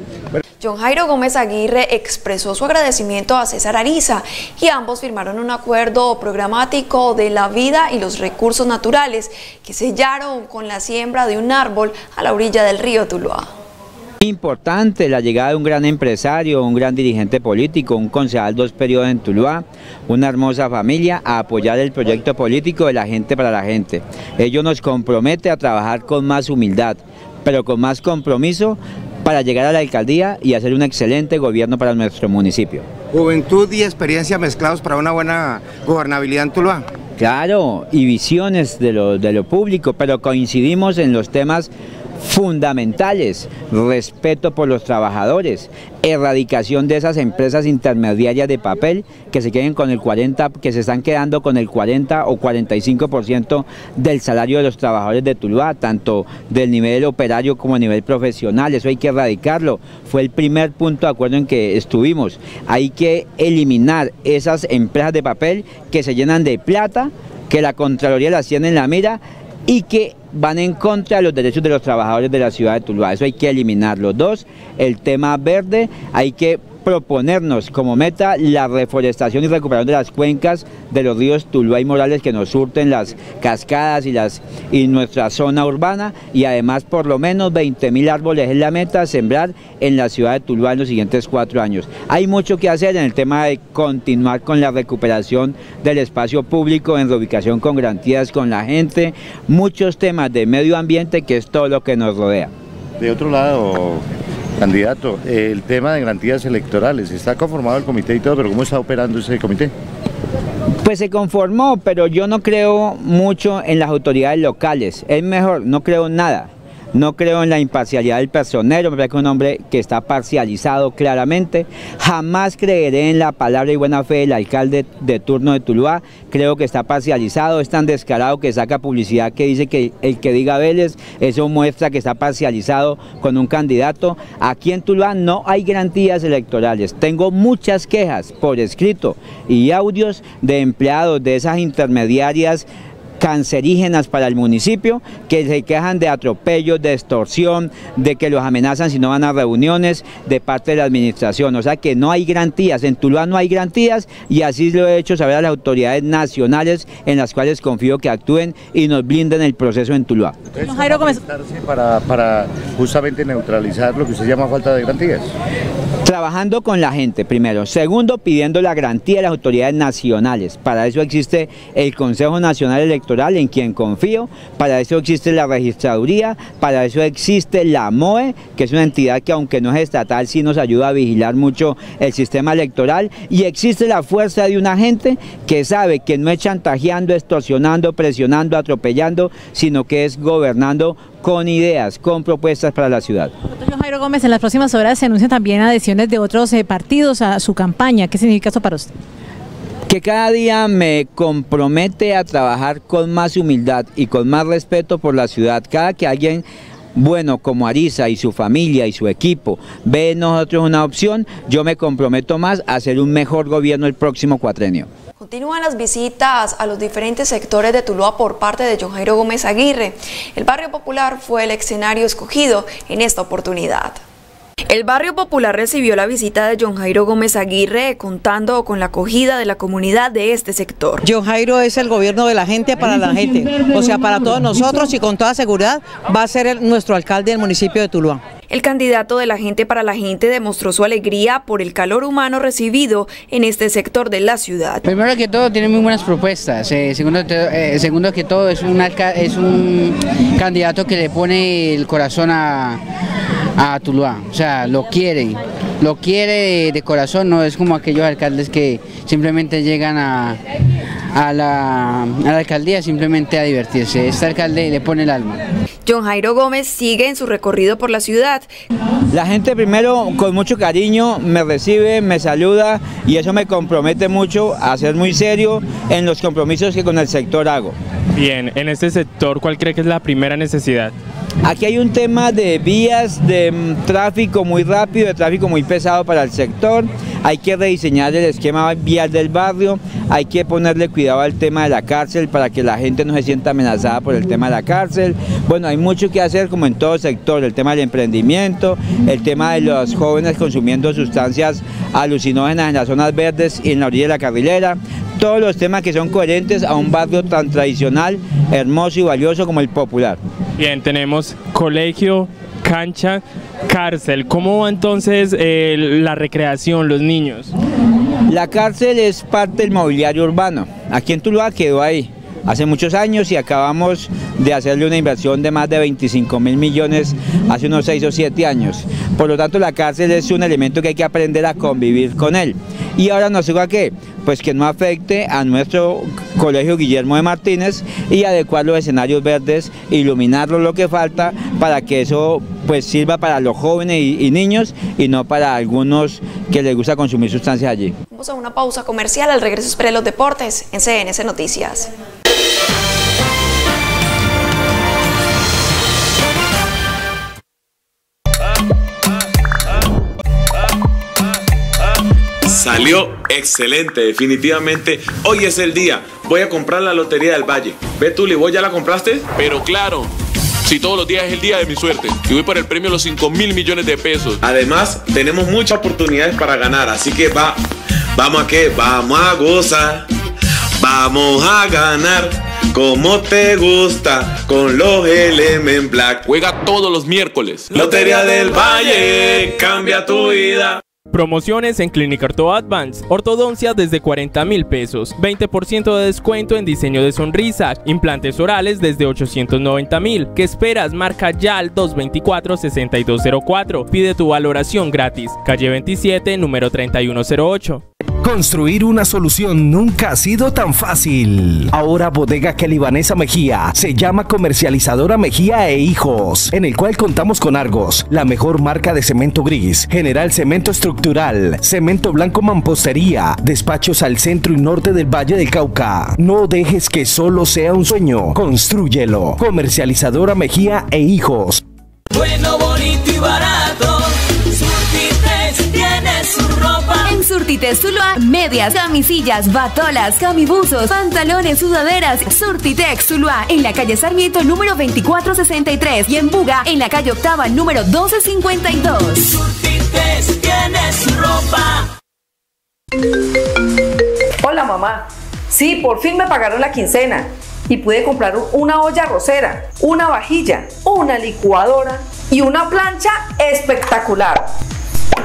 John Jairo Gómez Aguirre expresó su agradecimiento a César Ariza y ambos firmaron un acuerdo programático de la vida y los recursos naturales que sellaron con la siembra de un árbol a la orilla del río Tuluá. Importante la llegada de un gran empresario, un gran dirigente político, un concejal dos periodos en Tuluá, una hermosa familia a apoyar el proyecto político de la gente para la gente. Ello nos compromete a trabajar con más humildad, pero con más compromiso para llegar a la alcaldía y hacer un excelente gobierno para nuestro municipio. Juventud y experiencia mezclados para una buena gobernabilidad en Tuluá. Claro, y visiones de lo, de lo público, pero coincidimos en los temas fundamentales, respeto por los trabajadores, erradicación de esas empresas intermediarias de papel que se queden con el 40, que se están quedando con el 40 o 45% del salario de los trabajadores de Tuluá, tanto del nivel operario como a nivel profesional, eso hay que erradicarlo. Fue el primer punto de acuerdo en que estuvimos. Hay que eliminar esas empresas de papel que se llenan de plata, que la Contraloría las tiene en la mira y que van en contra de los derechos de los trabajadores de la ciudad de Tuluá. Eso hay que eliminarlo. Dos, el tema verde, hay que proponernos como meta la reforestación y recuperación de las cuencas de los ríos Tuluá y Morales que nos surten las cascadas y, las, y nuestra zona urbana y además por lo menos 20 mil árboles es la meta sembrar en la ciudad de Tuluá en los siguientes cuatro años. Hay mucho que hacer en el tema de continuar con la recuperación del espacio público en reubicación con garantías con la gente, muchos temas de medio ambiente que es todo lo que nos rodea. De otro lado, Candidato, el tema de garantías electorales, está conformado el comité y todo, pero ¿cómo está operando ese comité? Pues se conformó, pero yo no creo mucho en las autoridades locales. Es mejor, no creo nada. No creo en la imparcialidad del personero, me parece que es un hombre que está parcializado claramente. Jamás creeré en la palabra y buena fe del alcalde de turno de Tuluá. Creo que está parcializado, es tan descarado que saca publicidad que dice que el que diga Vélez, eso muestra que está parcializado con un candidato. Aquí en Tuluá no hay garantías electorales. Tengo muchas quejas por escrito y audios de empleados de esas intermediarias cancerígenas para el municipio, que se quejan de atropellos, de extorsión, de que los amenazan si no van a reuniones de parte de la administración. O sea que no hay garantías, en Tuluá no hay garantías y así lo he hecho saber a las autoridades nacionales en las cuales confío que actúen y nos blinden el proceso en Tuluá. Para, para justamente neutralizar lo que usted llama falta de garantías. Trabajando con la gente, primero. Segundo, pidiendo la garantía de las autoridades nacionales. Para eso existe el Consejo Nacional Electoral, en quien confío. Para eso existe la registraduría. Para eso existe la MOE, que es una entidad que aunque no es estatal, sí nos ayuda a vigilar mucho el sistema electoral. Y existe la fuerza de una gente que sabe que no es chantajeando, extorsionando, presionando, atropellando, sino que es gobernando con ideas, con propuestas para la ciudad. Jairo Gómez, en las próximas horas se anuncian también adhesiones de otros eh, partidos a su campaña. ¿Qué significa eso para usted? Que cada día me compromete a trabajar con más humildad y con más respeto por la ciudad. Cada que alguien bueno como Arisa y su familia y su equipo ve en nosotros una opción, yo me comprometo más a hacer un mejor gobierno el próximo cuatrenio. Continúan las visitas a los diferentes sectores de Tuluá por parte de John Jairo Gómez Aguirre. El barrio popular fue el escenario escogido en esta oportunidad. El barrio popular recibió la visita de John Jairo Gómez Aguirre, contando con la acogida de la comunidad de este sector. John Jairo es el gobierno de la gente para la gente, o sea, para todos nosotros y con toda seguridad va a ser nuestro alcalde del municipio de Tuluá. El candidato de la gente para la gente demostró su alegría por el calor humano recibido en este sector de la ciudad. Primero que todo tiene muy buenas propuestas, eh, segundo, eh, segundo que todo es, es un candidato que le pone el corazón a, a Tuluá, o sea, lo quiere, lo quiere de corazón, no es como aquellos alcaldes que simplemente llegan a a la, a la alcaldía simplemente a divertirse. Este alcalde le pone el alma. John Jairo Gómez sigue en su recorrido por la ciudad. La gente primero con mucho cariño me recibe, me saluda y eso me compromete mucho a ser muy serio en los compromisos que con el sector hago. Bien, en este sector, ¿cuál cree que es la primera necesidad? Aquí hay un tema de vías, de mm, tráfico muy rápido, de tráfico muy pesado para el sector. Hay que rediseñar el esquema vial del barrio, hay que ponerle cuidado al tema de la cárcel para que la gente no se sienta amenazada por el tema de la cárcel. Bueno, hay mucho que hacer como en todo sector, el tema del emprendimiento, el tema de los jóvenes consumiendo sustancias alucinógenas en las zonas verdes y en la orilla de la carrilera, todos los temas que son coherentes a un barrio tan tradicional, hermoso y valioso como el popular. Bien, tenemos colegio, cancha, cárcel. ¿Cómo va entonces eh, la recreación, los niños? La cárcel es parte del mobiliario urbano. Aquí en Tuluá quedó ahí hace muchos años y acabamos de hacerle una inversión de más de 25 mil millones hace unos 6 o 7 años. Por lo tanto, la cárcel es un elemento que hay que aprender a convivir con él. Y ahora nos digo a qué, pues que no afecte a nuestro colegio Guillermo de Martínez y adecuar los escenarios verdes, iluminarlo lo que falta para que eso pues sirva para los jóvenes y, niños y no para algunos que les gusta consumir sustancias allí. Vamos a una pausa comercial, al regreso espere los deportes en CNS Noticias. Salió excelente, definitivamente. Hoy es el día. Voy a comprar la Lotería del Valle. Ve tú, ¿vos ya la compraste? Pero claro, si todos los días es el día de mi suerte y voy por el premio de los 5 mil millones de pesos. Además, tenemos muchas oportunidades para ganar, así que va, vamos a qué, vamos a gozar, vamos a ganar. Como te gusta con los Element Black. Juega todos los miércoles. Lotería del Valle, cambia tu vida. Promociones en Clínica Orto Advance. Ortodoncia desde 40 mil pesos. 20% de descuento en diseño de sonrisa. Implantes orales desde 890 mil. ¿Qué esperas? Marca ya al 224-6204. Pide tu valoración gratis. Calle 27, número 3108. Construir una solución nunca ha sido tan fácil. Ahora Bodega Calibanesa Mejía se llama Comercializadora Mejía e Hijos, en el cual contamos con Argos, la mejor marca de cemento gris, General Cemento Estructural, Cemento Blanco Mampostería, despachos al centro y norte del Valle del Cauca. No dejes que solo sea un sueño, construyelo. Comercializadora Mejía e Hijos. Bueno, bonito y barato. Tuluá, medias, camisillas, batolas, camibuzos, pantalones, sudaderas. Surtitex Tuluá, en la calle Sarmiento número 2463 y en Buga, en la calle Octava número 1252. Surtitex tiene su ropa. Hola mamá. Sí, por fin me pagaron la quincena y pude comprar una olla arrocera, una vajilla, una licuadora y una plancha espectacular.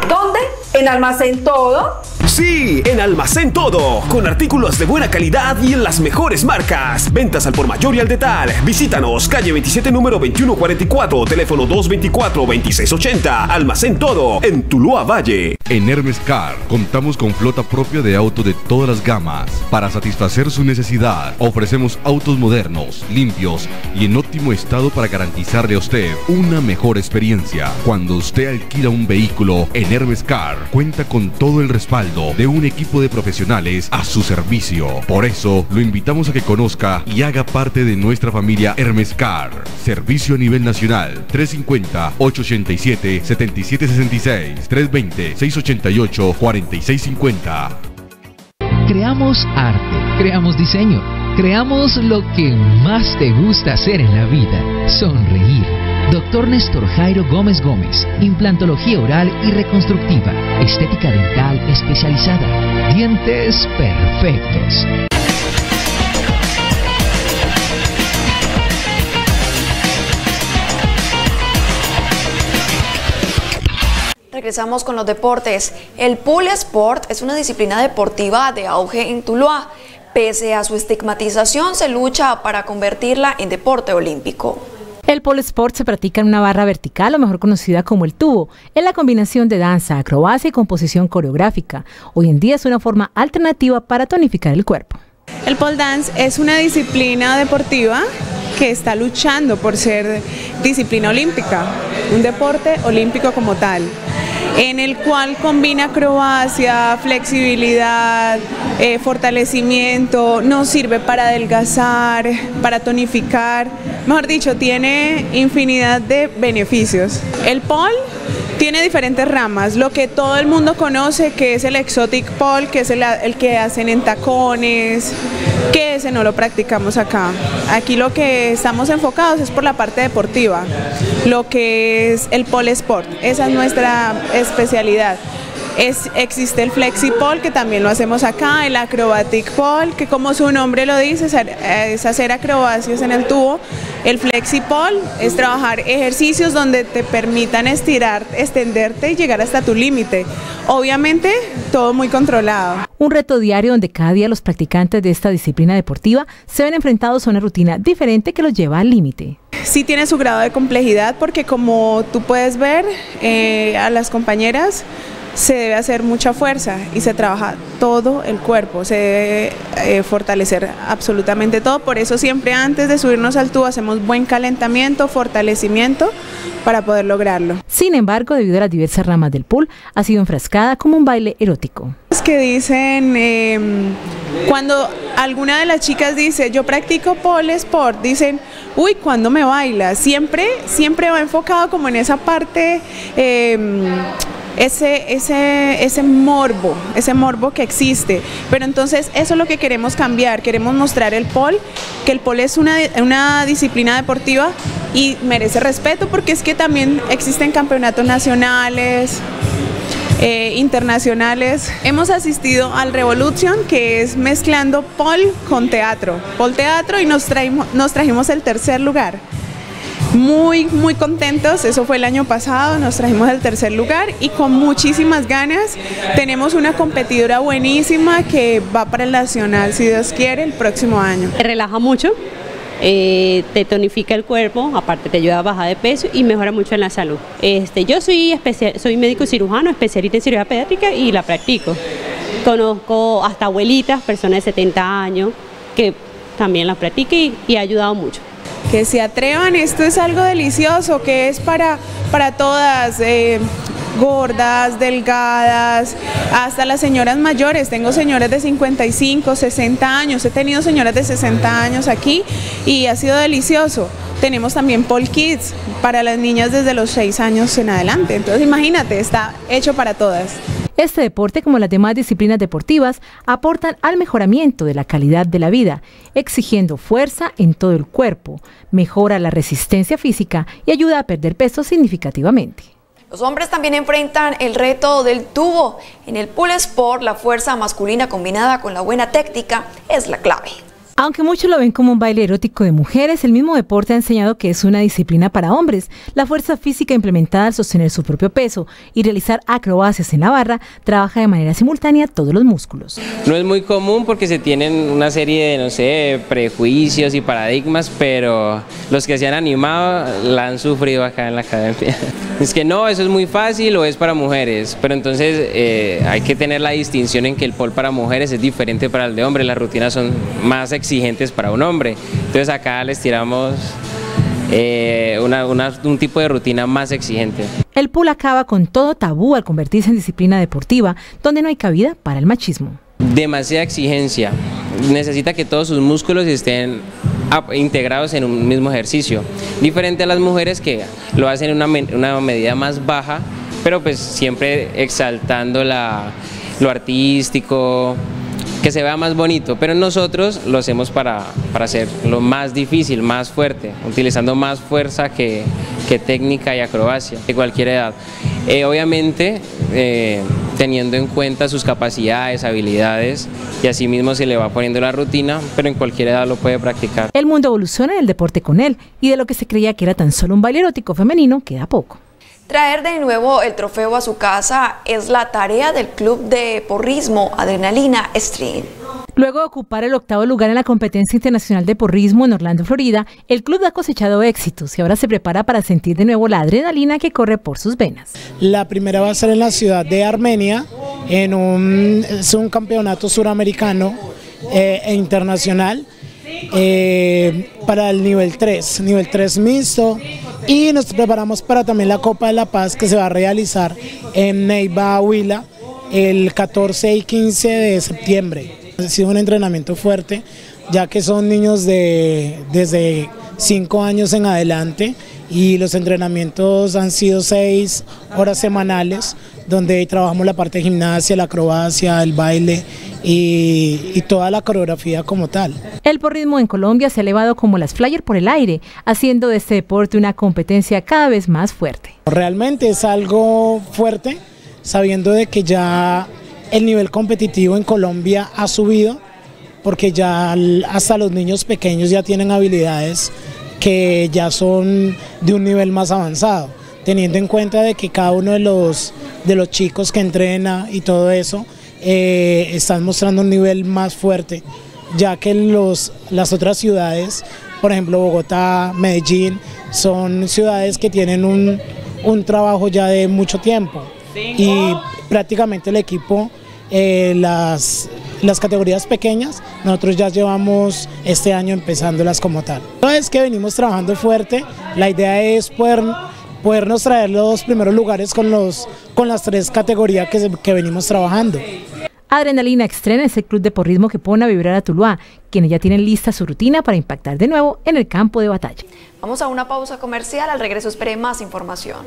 ¿Dónde? ¿En Almacén Todo? Sí, en Almacén Todo, con artículos de buena calidad y en las mejores marcas. Ventas al por mayor y al detal. Visítanos, calle 27, número 2144, teléfono 224-2680. Almacén Todo, en Tuluá Valle. En Hermes Car contamos con flota propia de autos de todas las gamas. Para satisfacer su necesidad, ofrecemos autos modernos, limpios y en óptimo estado para garantizarle a usted una mejor experiencia. Cuando usted alquila un vehículo en Hermes Car, cuenta con todo el respaldo de un equipo de profesionales a su servicio. Por eso, lo invitamos a que conozca y haga parte de nuestra familia Hermes Car. Servicio a nivel nacional 350-887-7766 320-688-4650. Creamos arte, creamos diseño, creamos lo que más te gusta hacer en la vida, sonreír. Doctor Néstor Jairo Gómez Gómez, implantología oral y reconstructiva, estética dental especializada, dientes perfectos. Regresamos con los deportes. El pool sport es una disciplina deportiva de auge en Tuluá. Pese a su estigmatización, se lucha para convertirla en deporte olímpico. El pole sport se practica en una barra vertical o mejor conocida como el tubo. Es la combinación de danza, acrobacia y composición coreográfica. Hoy en día es una forma alternativa para tonificar el cuerpo. El pole dance es una disciplina deportiva que está luchando por ser disciplina olímpica, un deporte olímpico como tal, en el cual combina acrobacia, flexibilidad, eh, fortalecimiento, nos sirve para adelgazar, para tonificar, mejor dicho, tiene infinidad de beneficios. El pole tiene diferentes ramas, lo que todo el mundo conoce que es el exotic pole, que es el, el, que hacen en tacones, que ese no lo practicamos acá. Aquí lo que estamos enfocados es por la parte deportiva, lo que es el pole sport, esa es nuestra especialidad. Es, existe el flexi pole que también lo hacemos acá, el acrobatic pole que como su nombre lo dice es hacer acrobacias en el tubo. El flexi pole es trabajar ejercicios donde te permitan estirar, extenderte y llegar hasta tu límite. Obviamente todo muy controlado. Un reto diario donde cada día los practicantes de esta disciplina deportiva se ven enfrentados a una rutina diferente que los lleva al límite. Sí tiene su grado de complejidad porque como tú puedes ver eh, a las compañeras se debe hacer mucha fuerza y se trabaja todo el cuerpo, se debe eh, fortalecer absolutamente todo, por eso siempre antes de subirnos al tubo hacemos buen calentamiento, fortalecimiento para poder lograrlo. Sin embargo, debido a las diversas ramas del pool, ha sido enfrascada como un baile erótico. Es que dicen, eh, cuando alguna de las chicas dice, yo practico pole sport, dicen, uy, ¿cuándo me baila? Siempre, siempre va enfocado como en esa parte... Eh, ese, ese, ese morbo, ese morbo que existe. Pero entonces eso es lo que queremos cambiar, queremos mostrar el pole, que el pole es una, una disciplina deportiva y merece respeto porque es que también existen campeonatos nacionales, eh, internacionales. Hemos asistido al Revolution, que es mezclando pole con teatro. Pole teatro y nos, traimos, nos trajimos el tercer lugar. Muy, muy contentos, eso fue el año pasado, nos trajimos el tercer lugar y con muchísimas ganas. Tenemos una competidora buenísima que va para el Nacional, si Dios quiere, el próximo año. Relaja mucho, eh, te tonifica el cuerpo, aparte te ayuda a bajar de peso y mejora mucho en la salud. Este, yo soy, especial, soy médico cirujano, especialista en cirugía pediátrica y la practico. Conozco hasta abuelitas, personas de 70 años, que también la practican y, y ha ayudado mucho que se atrevan, esto es algo delicioso, que es para, para todas, eh, gordas, delgadas, hasta las señoras mayores, tengo señoras de 55, 60 años, he tenido señoras de 60 años aquí y ha sido delicioso. Tenemos también Paul Kids para las niñas desde los 6 años en adelante, entonces imagínate, está hecho para todas. Este deporte, como las demás disciplinas deportivas, aportan al mejoramiento de la calidad de la vida, exigiendo fuerza en todo el cuerpo, mejora la resistencia física y ayuda a perder peso significativamente. Los hombres también enfrentan el reto del tubo. En el pool sport, la fuerza masculina combinada con la buena técnica es la clave. Aunque muchos lo ven como un baile erótico de mujeres, el mismo deporte ha enseñado que es una disciplina para hombres. La fuerza física implementada al sostener su propio peso y realizar acrobacias en la barra trabaja de manera simultánea todos los músculos. No es muy común porque se tienen una serie de, no sé, prejuicios y paradigmas, pero los que se han animado la han sufrido acá en la academia. <laughs> Es que no, eso es muy fácil o es para mujeres, pero entonces eh, hay que tener la distinción en que el pol para mujeres es diferente para el de hombres, las rutinas son más para un hombre. Entonces acá les tiramos eh, una, una, un tipo de rutina más exigente. El pool acaba con todo tabú al convertirse en disciplina deportiva, donde no hay cabida para el machismo. Demasiada exigencia. Necesita que todos sus músculos estén integrados en un mismo ejercicio. Diferente a las mujeres que lo hacen en una, una medida más baja, pero pues siempre exaltando la, lo artístico, que se vea más bonito, pero nosotros lo hacemos para, para hacer lo más difícil, más fuerte, utilizando más fuerza que, que técnica y acrobacia de cualquier edad. Eh, obviamente eh, teniendo en cuenta sus capacidades, habilidades y así mismo se le va poniendo la rutina, pero en cualquier edad lo puede practicar. El mundo evoluciona en el deporte con él y de lo que se creía que era tan solo un baile erótico femenino queda poco. Traer de nuevo el trofeo a su casa es la tarea del club de porrismo Adrenalina Stream. Luego de ocupar el octavo lugar en la competencia internacional de porrismo en Orlando, Florida, el club ha cosechado éxitos y ahora se prepara para sentir de nuevo la adrenalina que corre por sus venas. La primera va a ser en la ciudad de Armenia, en un, es un campeonato suramericano eh, e internacional eh, para el nivel 3, nivel 3 mixto y nos preparamos para también la Copa de la Paz que se va a realizar en Neiva, Huila el 14 y 15 de septiembre. Ha sido un entrenamiento fuerte ya que son niños de desde 5 años en adelante y los entrenamientos han sido 6 horas semanales donde trabajamos la parte de gimnasia, la acrobacia, el baile y, y, toda la coreografía como tal. El porrismo en Colombia se ha elevado como las flyers por el aire, haciendo de este deporte una competencia cada vez más fuerte. Realmente es algo fuerte, sabiendo de que ya el nivel competitivo en Colombia ha subido, porque ya hasta los niños pequeños ya tienen habilidades que ya son de un nivel más avanzado, teniendo en cuenta de que cada uno de los, de los chicos que entrena y todo eso, eh, están mostrando un nivel más fuerte, ya que los, las otras ciudades, por ejemplo Bogotá, Medellín, son ciudades que tienen un, un trabajo ya de mucho tiempo. Y prácticamente el equipo, eh, las, las categorías pequeñas, nosotros ya llevamos este año empezándolas como tal. Es que venimos trabajando fuerte, la idea es poder podernos traer los primeros lugares con, los, con las tres categorías que, que venimos trabajando. Adrenalina Extrema es el club de porrismo que pone a vibrar a Tuluá, quienes ya tienen lista su rutina para impactar de nuevo en el campo de batalla. Vamos a una pausa comercial, al regreso espere más información.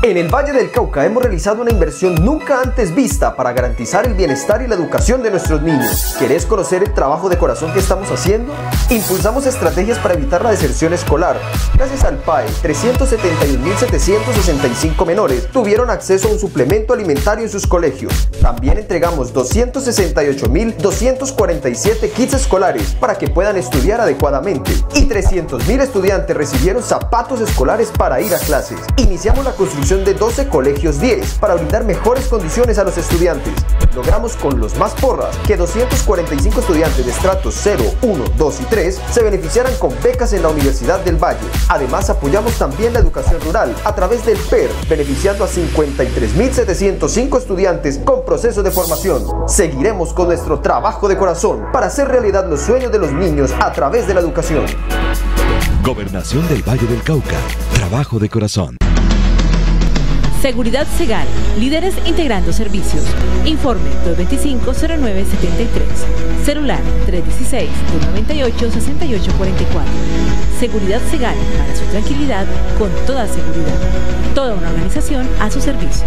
En el Valle del Cauca hemos realizado una inversión nunca antes vista para garantizar el bienestar y la educación de nuestros niños. ¿Querés conocer el trabajo de corazón que estamos haciendo? Impulsamos estrategias para evitar la deserción escolar. Gracias al PAE, 371.765 menores tuvieron acceso a un suplemento alimentario en sus colegios. También entregamos 268.247 kits escolares para que puedan estudiar adecuadamente. Y 300.000 estudiantes recibieron zapatos escolares para ir a clases. Iniciamos la construcción de 12 colegios 10 para brindar mejores condiciones a los estudiantes. Logramos con los más porras que 245 estudiantes de estratos 0, 1, 2 y 3 se beneficiaran con becas en la Universidad del Valle. Además apoyamos también la educación rural a través del PER, beneficiando a 53.705 estudiantes con proceso de formación. Seguiremos con nuestro trabajo de corazón para hacer realidad los sueños de los niños a través de la educación. Gobernación del Valle del Cauca. Trabajo de corazón. Seguridad Segal, líderes integrando servicios. Informe 225-0973. Celular 316-298-6844. Seguridad Segal, para su tranquilidad, con toda seguridad. Toda una organización a su servicio.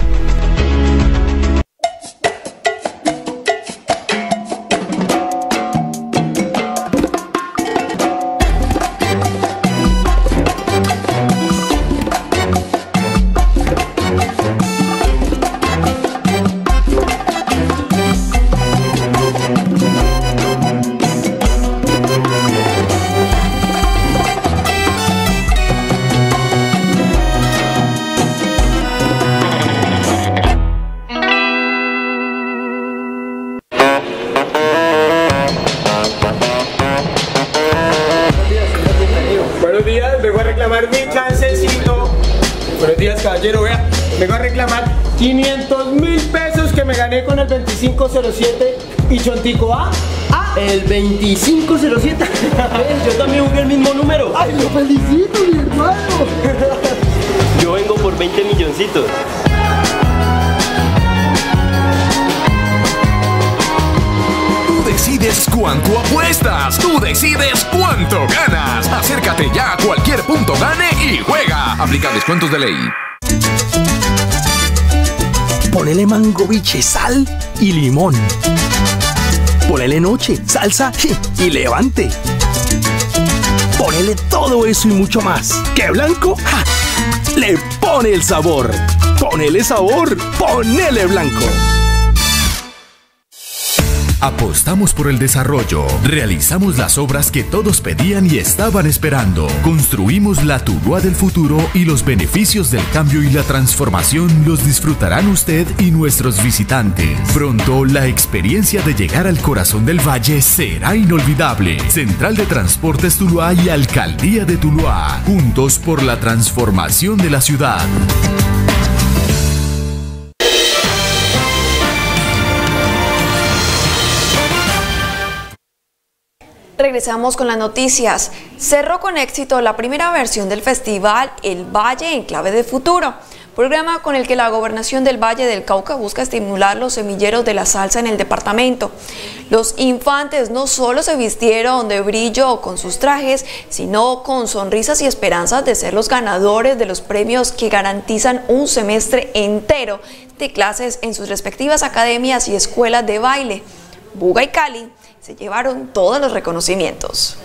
Cuánto apuestas, tú decides cuánto ganas. Acércate ya a cualquier punto gane y juega. Aplica descuentos de ley. Ponele mango biche, sal y limón. Ponele noche, salsa <laughs> y levante. Ponele todo eso y mucho más. ¿Qué blanco? Le pone el sabor. Ponele sabor, ponele blanco. Apostamos por el desarrollo. Realizamos las obras que todos pedían y estaban esperando. Construimos la Tuluá del futuro y los beneficios del cambio y la transformación los disfrutarán usted y nuestros visitantes. Pronto la experiencia de llegar al corazón del valle será inolvidable. Central de Transportes Tuluá y Alcaldía de Tuluá. Juntos por la transformación de la ciudad. Regresamos con las noticias. Cerró con éxito la primera versión del festival El Valle en Clave de Futuro, programa con el que la gobernación del Valle del Cauca busca estimular los semilleros de la salsa en el departamento. Los infantes no solo se vistieron de brillo con sus trajes, sino con sonrisas y esperanzas de ser los ganadores de los premios que garantizan un semestre entero de clases en sus respectivas academias y escuelas de baile. Buga y Cali se llevaron todos los reconocimientos.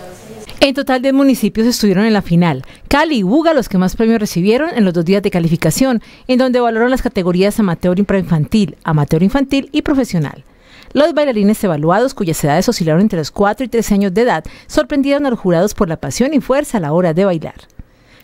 En total, 10 municipios estuvieron en la final. Cali y Buga los que más premios recibieron en los dos días de calificación, en donde valoraron las categorías amateur infantil, amateur infantil y profesional. Los bailarines evaluados, cuyas edades oscilaron entre los 4 y 13 años de edad, sorprendieron a los jurados por la pasión y fuerza a la hora de bailar.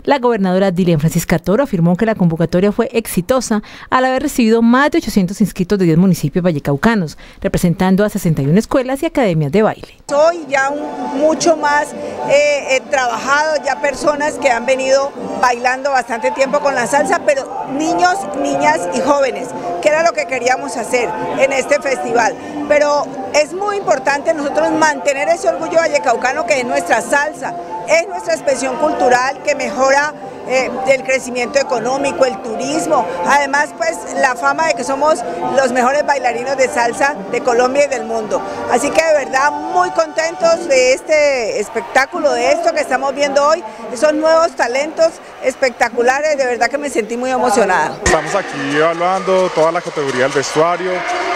La gobernadora Dilian Francisca Toro afirmó que la convocatoria fue exitosa al haber recibido más de 800 inscritos de 10 municipios vallecaucanos, representando a 61 escuelas y academias de baile. Soy ya mucho más eh, eh, trabajado, ya personas que han venido bailando bastante tiempo con la salsa, pero niños, niñas y jóvenes, que era lo que queríamos hacer en este festival. Pero es muy importante nosotros mantener ese orgullo vallecaucano que es nuestra salsa, es nuestra expresión cultural que mejora eh, el crecimiento económico, el turismo, además pues la fama de que somos los mejores bailarinos de salsa de Colombia y del mundo. Así que de verdad muy contentos de este espectáculo, de esto que estamos viendo hoy, esos nuevos talentos espectaculares, de verdad que me sentí muy emocionada. Estamos aquí evaluando toda la categoría del vestuario,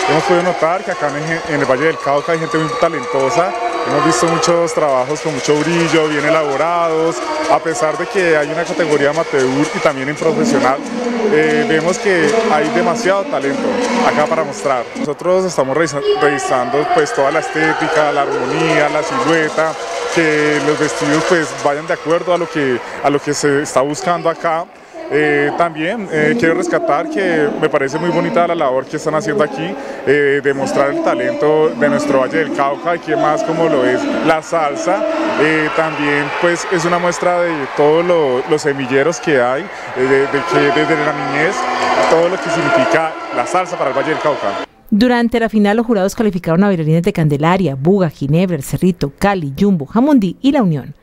hemos podido notar que acá en, en el Valle del Cauca hay gente muy talentosa, hemos visto muchos trabajos con mucho brillo, bien elaborados, a pesar de que hay una categoría amateur y también en profesional, eh, vemos que hay demasiado talento acá para mostrar. Nosotros estamos revisando pues toda la estética, la armonía, la silueta, que los vestidos pues vayan de acuerdo a lo que, a lo que se está buscando acá. Eh, también eh, quiero rescatar que me parece muy bonita la labor que están haciendo aquí, eh, de mostrar el talento de nuestro Valle del Cauca y que más como lo es la salsa. también pues es una muestra de todos los semilleros que hay, de, que desde la niñez, todo lo que significa la salsa para el Valle del Cauca. Durante la final, los jurados calificaron a bailarines de Candelaria, Buga, Ginebra, El Cerrito, Cali, Jumbo, Jamundí y La Unión.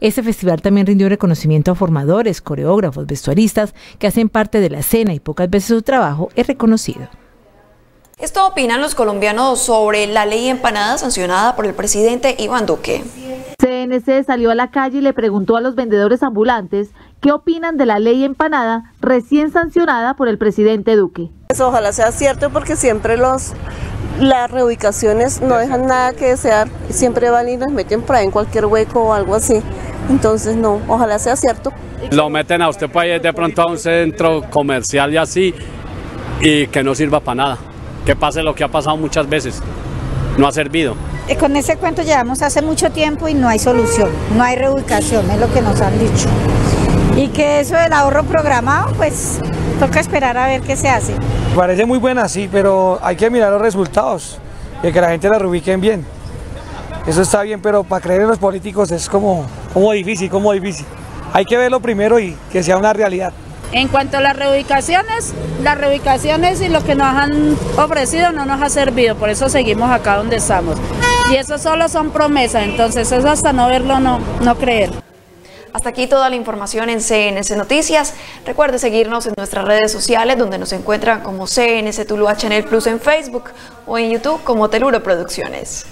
Este festival también rindió reconocimiento a formadores, coreógrafos, vestuaristas que hacen parte de la escena y pocas veces su trabajo es reconocido. Esto opinan los colombianos sobre la ley empanada sancionada por el presidente Iván Duque. CNC salió a la calle y le preguntó a los vendedores ambulantes qué opinan de la ley empanada recién sancionada por el presidente Duque. Pues ojalá sea cierto porque siempre los las reubicaciones no dejan nada que desear, siempre van y nos meten por ahí en cualquier hueco o algo así. Entonces no, ojalá sea cierto. Lo meten a usted para ir de pronto a un centro comercial y así y que no sirva para nada. Que pase lo que ha pasado muchas veces. No ha servido. Eh, con ese cuento llevamos hace mucho tiempo y no hay solución, no hay reubicación, es lo que nos han dicho. Y que eso del ahorro programado, pues toca esperar a ver qué se hace. Parece muy buena, sí, pero hay que mirar los resultados y que la gente la reubiquen bien. Eso está bien, pero para creer en los políticos es como, como difícil, como difícil. Hay que verlo primero y que sea una realidad. En cuanto a las reubicaciones, las reubicaciones y lo que nos han ofrecido no nos ha servido, por eso seguimos acá donde estamos. Y eso solo son promesas, entonces eso hasta no verlo, no, no creer. Hasta aquí toda la información en CNS Noticias. Recuerde seguirnos en nuestras redes sociales donde nos encuentran como CNS Tuluá Channel Plus en Facebook o en YouTube como Teluro Producciones.